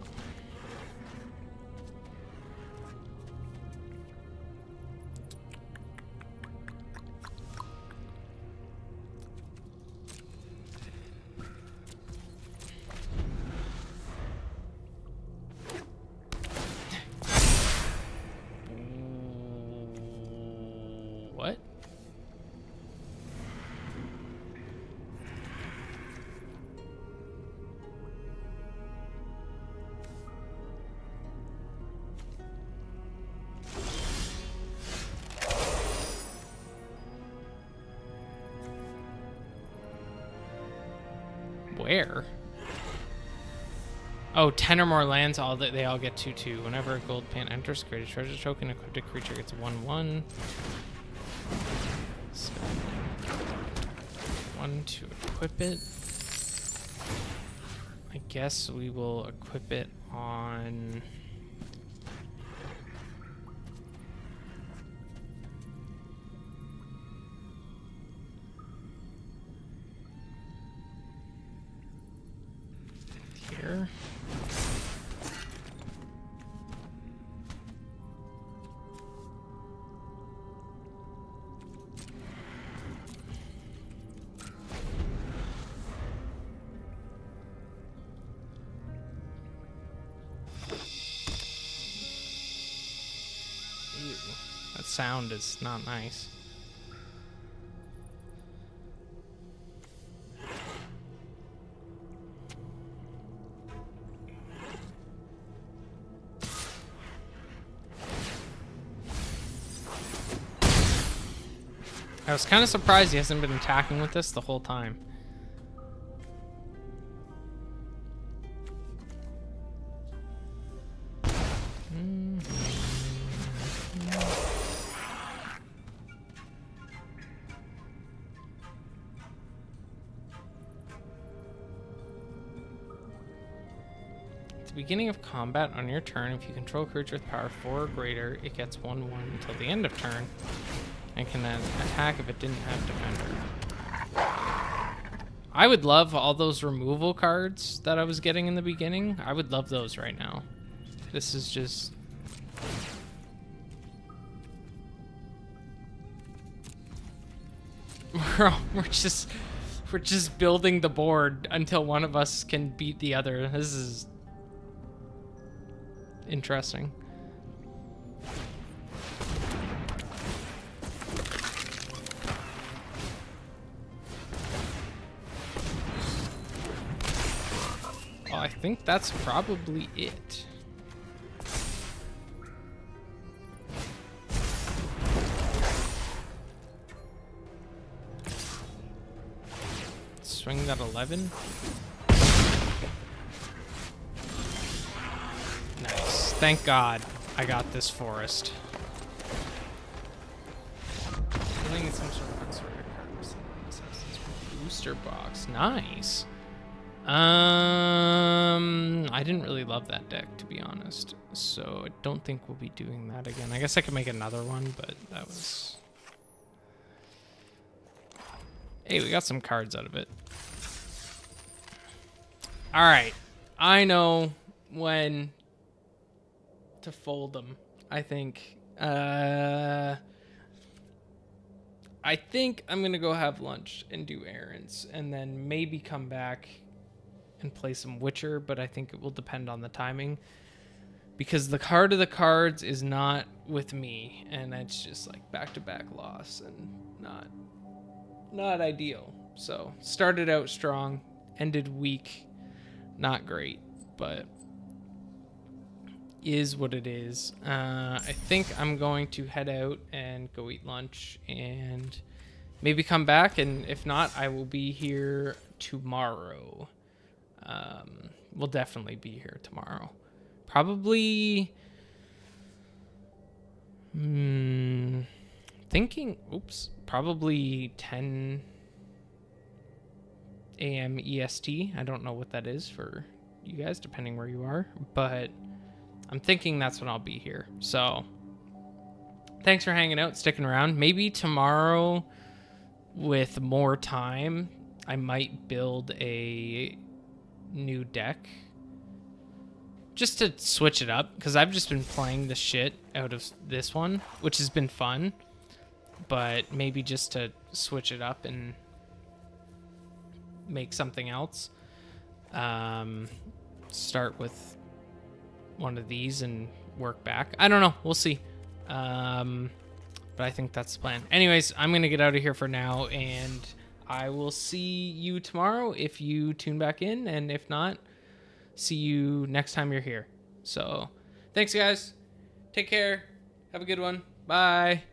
Speaker 1: Oh, 10 or more lands, all they, they all get 2 2. Whenever a gold pan enters, create a treasure token, a creature gets 1 1. Spend 1 to equip it. I guess we will equip it on. Here. Sound is not nice. I was kind of surprised he hasn't been attacking with this the whole time. Combat on your turn, if you control a creature with power 4 or greater, it gets 1 1 until the end of turn and can then attack if it didn't have defender. I would love all those removal cards that I was getting in the beginning. I would love those right now. This is just *laughs* we're, we're just we're just building the board until one of us can beat the other. This is interesting. Well, I think that's probably it. Swing that 11. Thank God I got this forest. Feeling some sort of. Booster box. Nice. Um, I didn't really love that deck, to be honest. So I don't think we'll be doing that again. I guess I could make another one, but that was... Hey, we got some cards out of it. All right. I know when to fold them, I think. Uh... I think I'm gonna go have lunch and do errands, and then maybe come back and play some Witcher, but I think it will depend on the timing. Because the card of the cards is not with me, and it's just like back to back loss and not not ideal. So started out strong, ended weak, not great, but is what it is. Uh, I think I'm going to head out and go eat lunch and maybe come back, and if not, I will be here tomorrow. Um, we'll definitely be here tomorrow. Probably. Hmm, thinking. Oops. Probably 10 a.m. EST. I don't know what that is for you guys, depending where you are, but I'm thinking that's when I'll be here. So, thanks for hanging out, sticking around. Maybe tomorrow, with more time, I might build a new deck just to switch it up because I've just been playing the shit out of this one, which has been fun. But maybe just to switch it up and make something else. Um, start with one of these and work back. I don't know. We'll see. Um, but I think that's the plan. Anyways, I'm going to get out of here for now and I will see you tomorrow if you tune back in. And if not, see you next time you're here. So thanks, guys. Take care. Have a good one. Bye.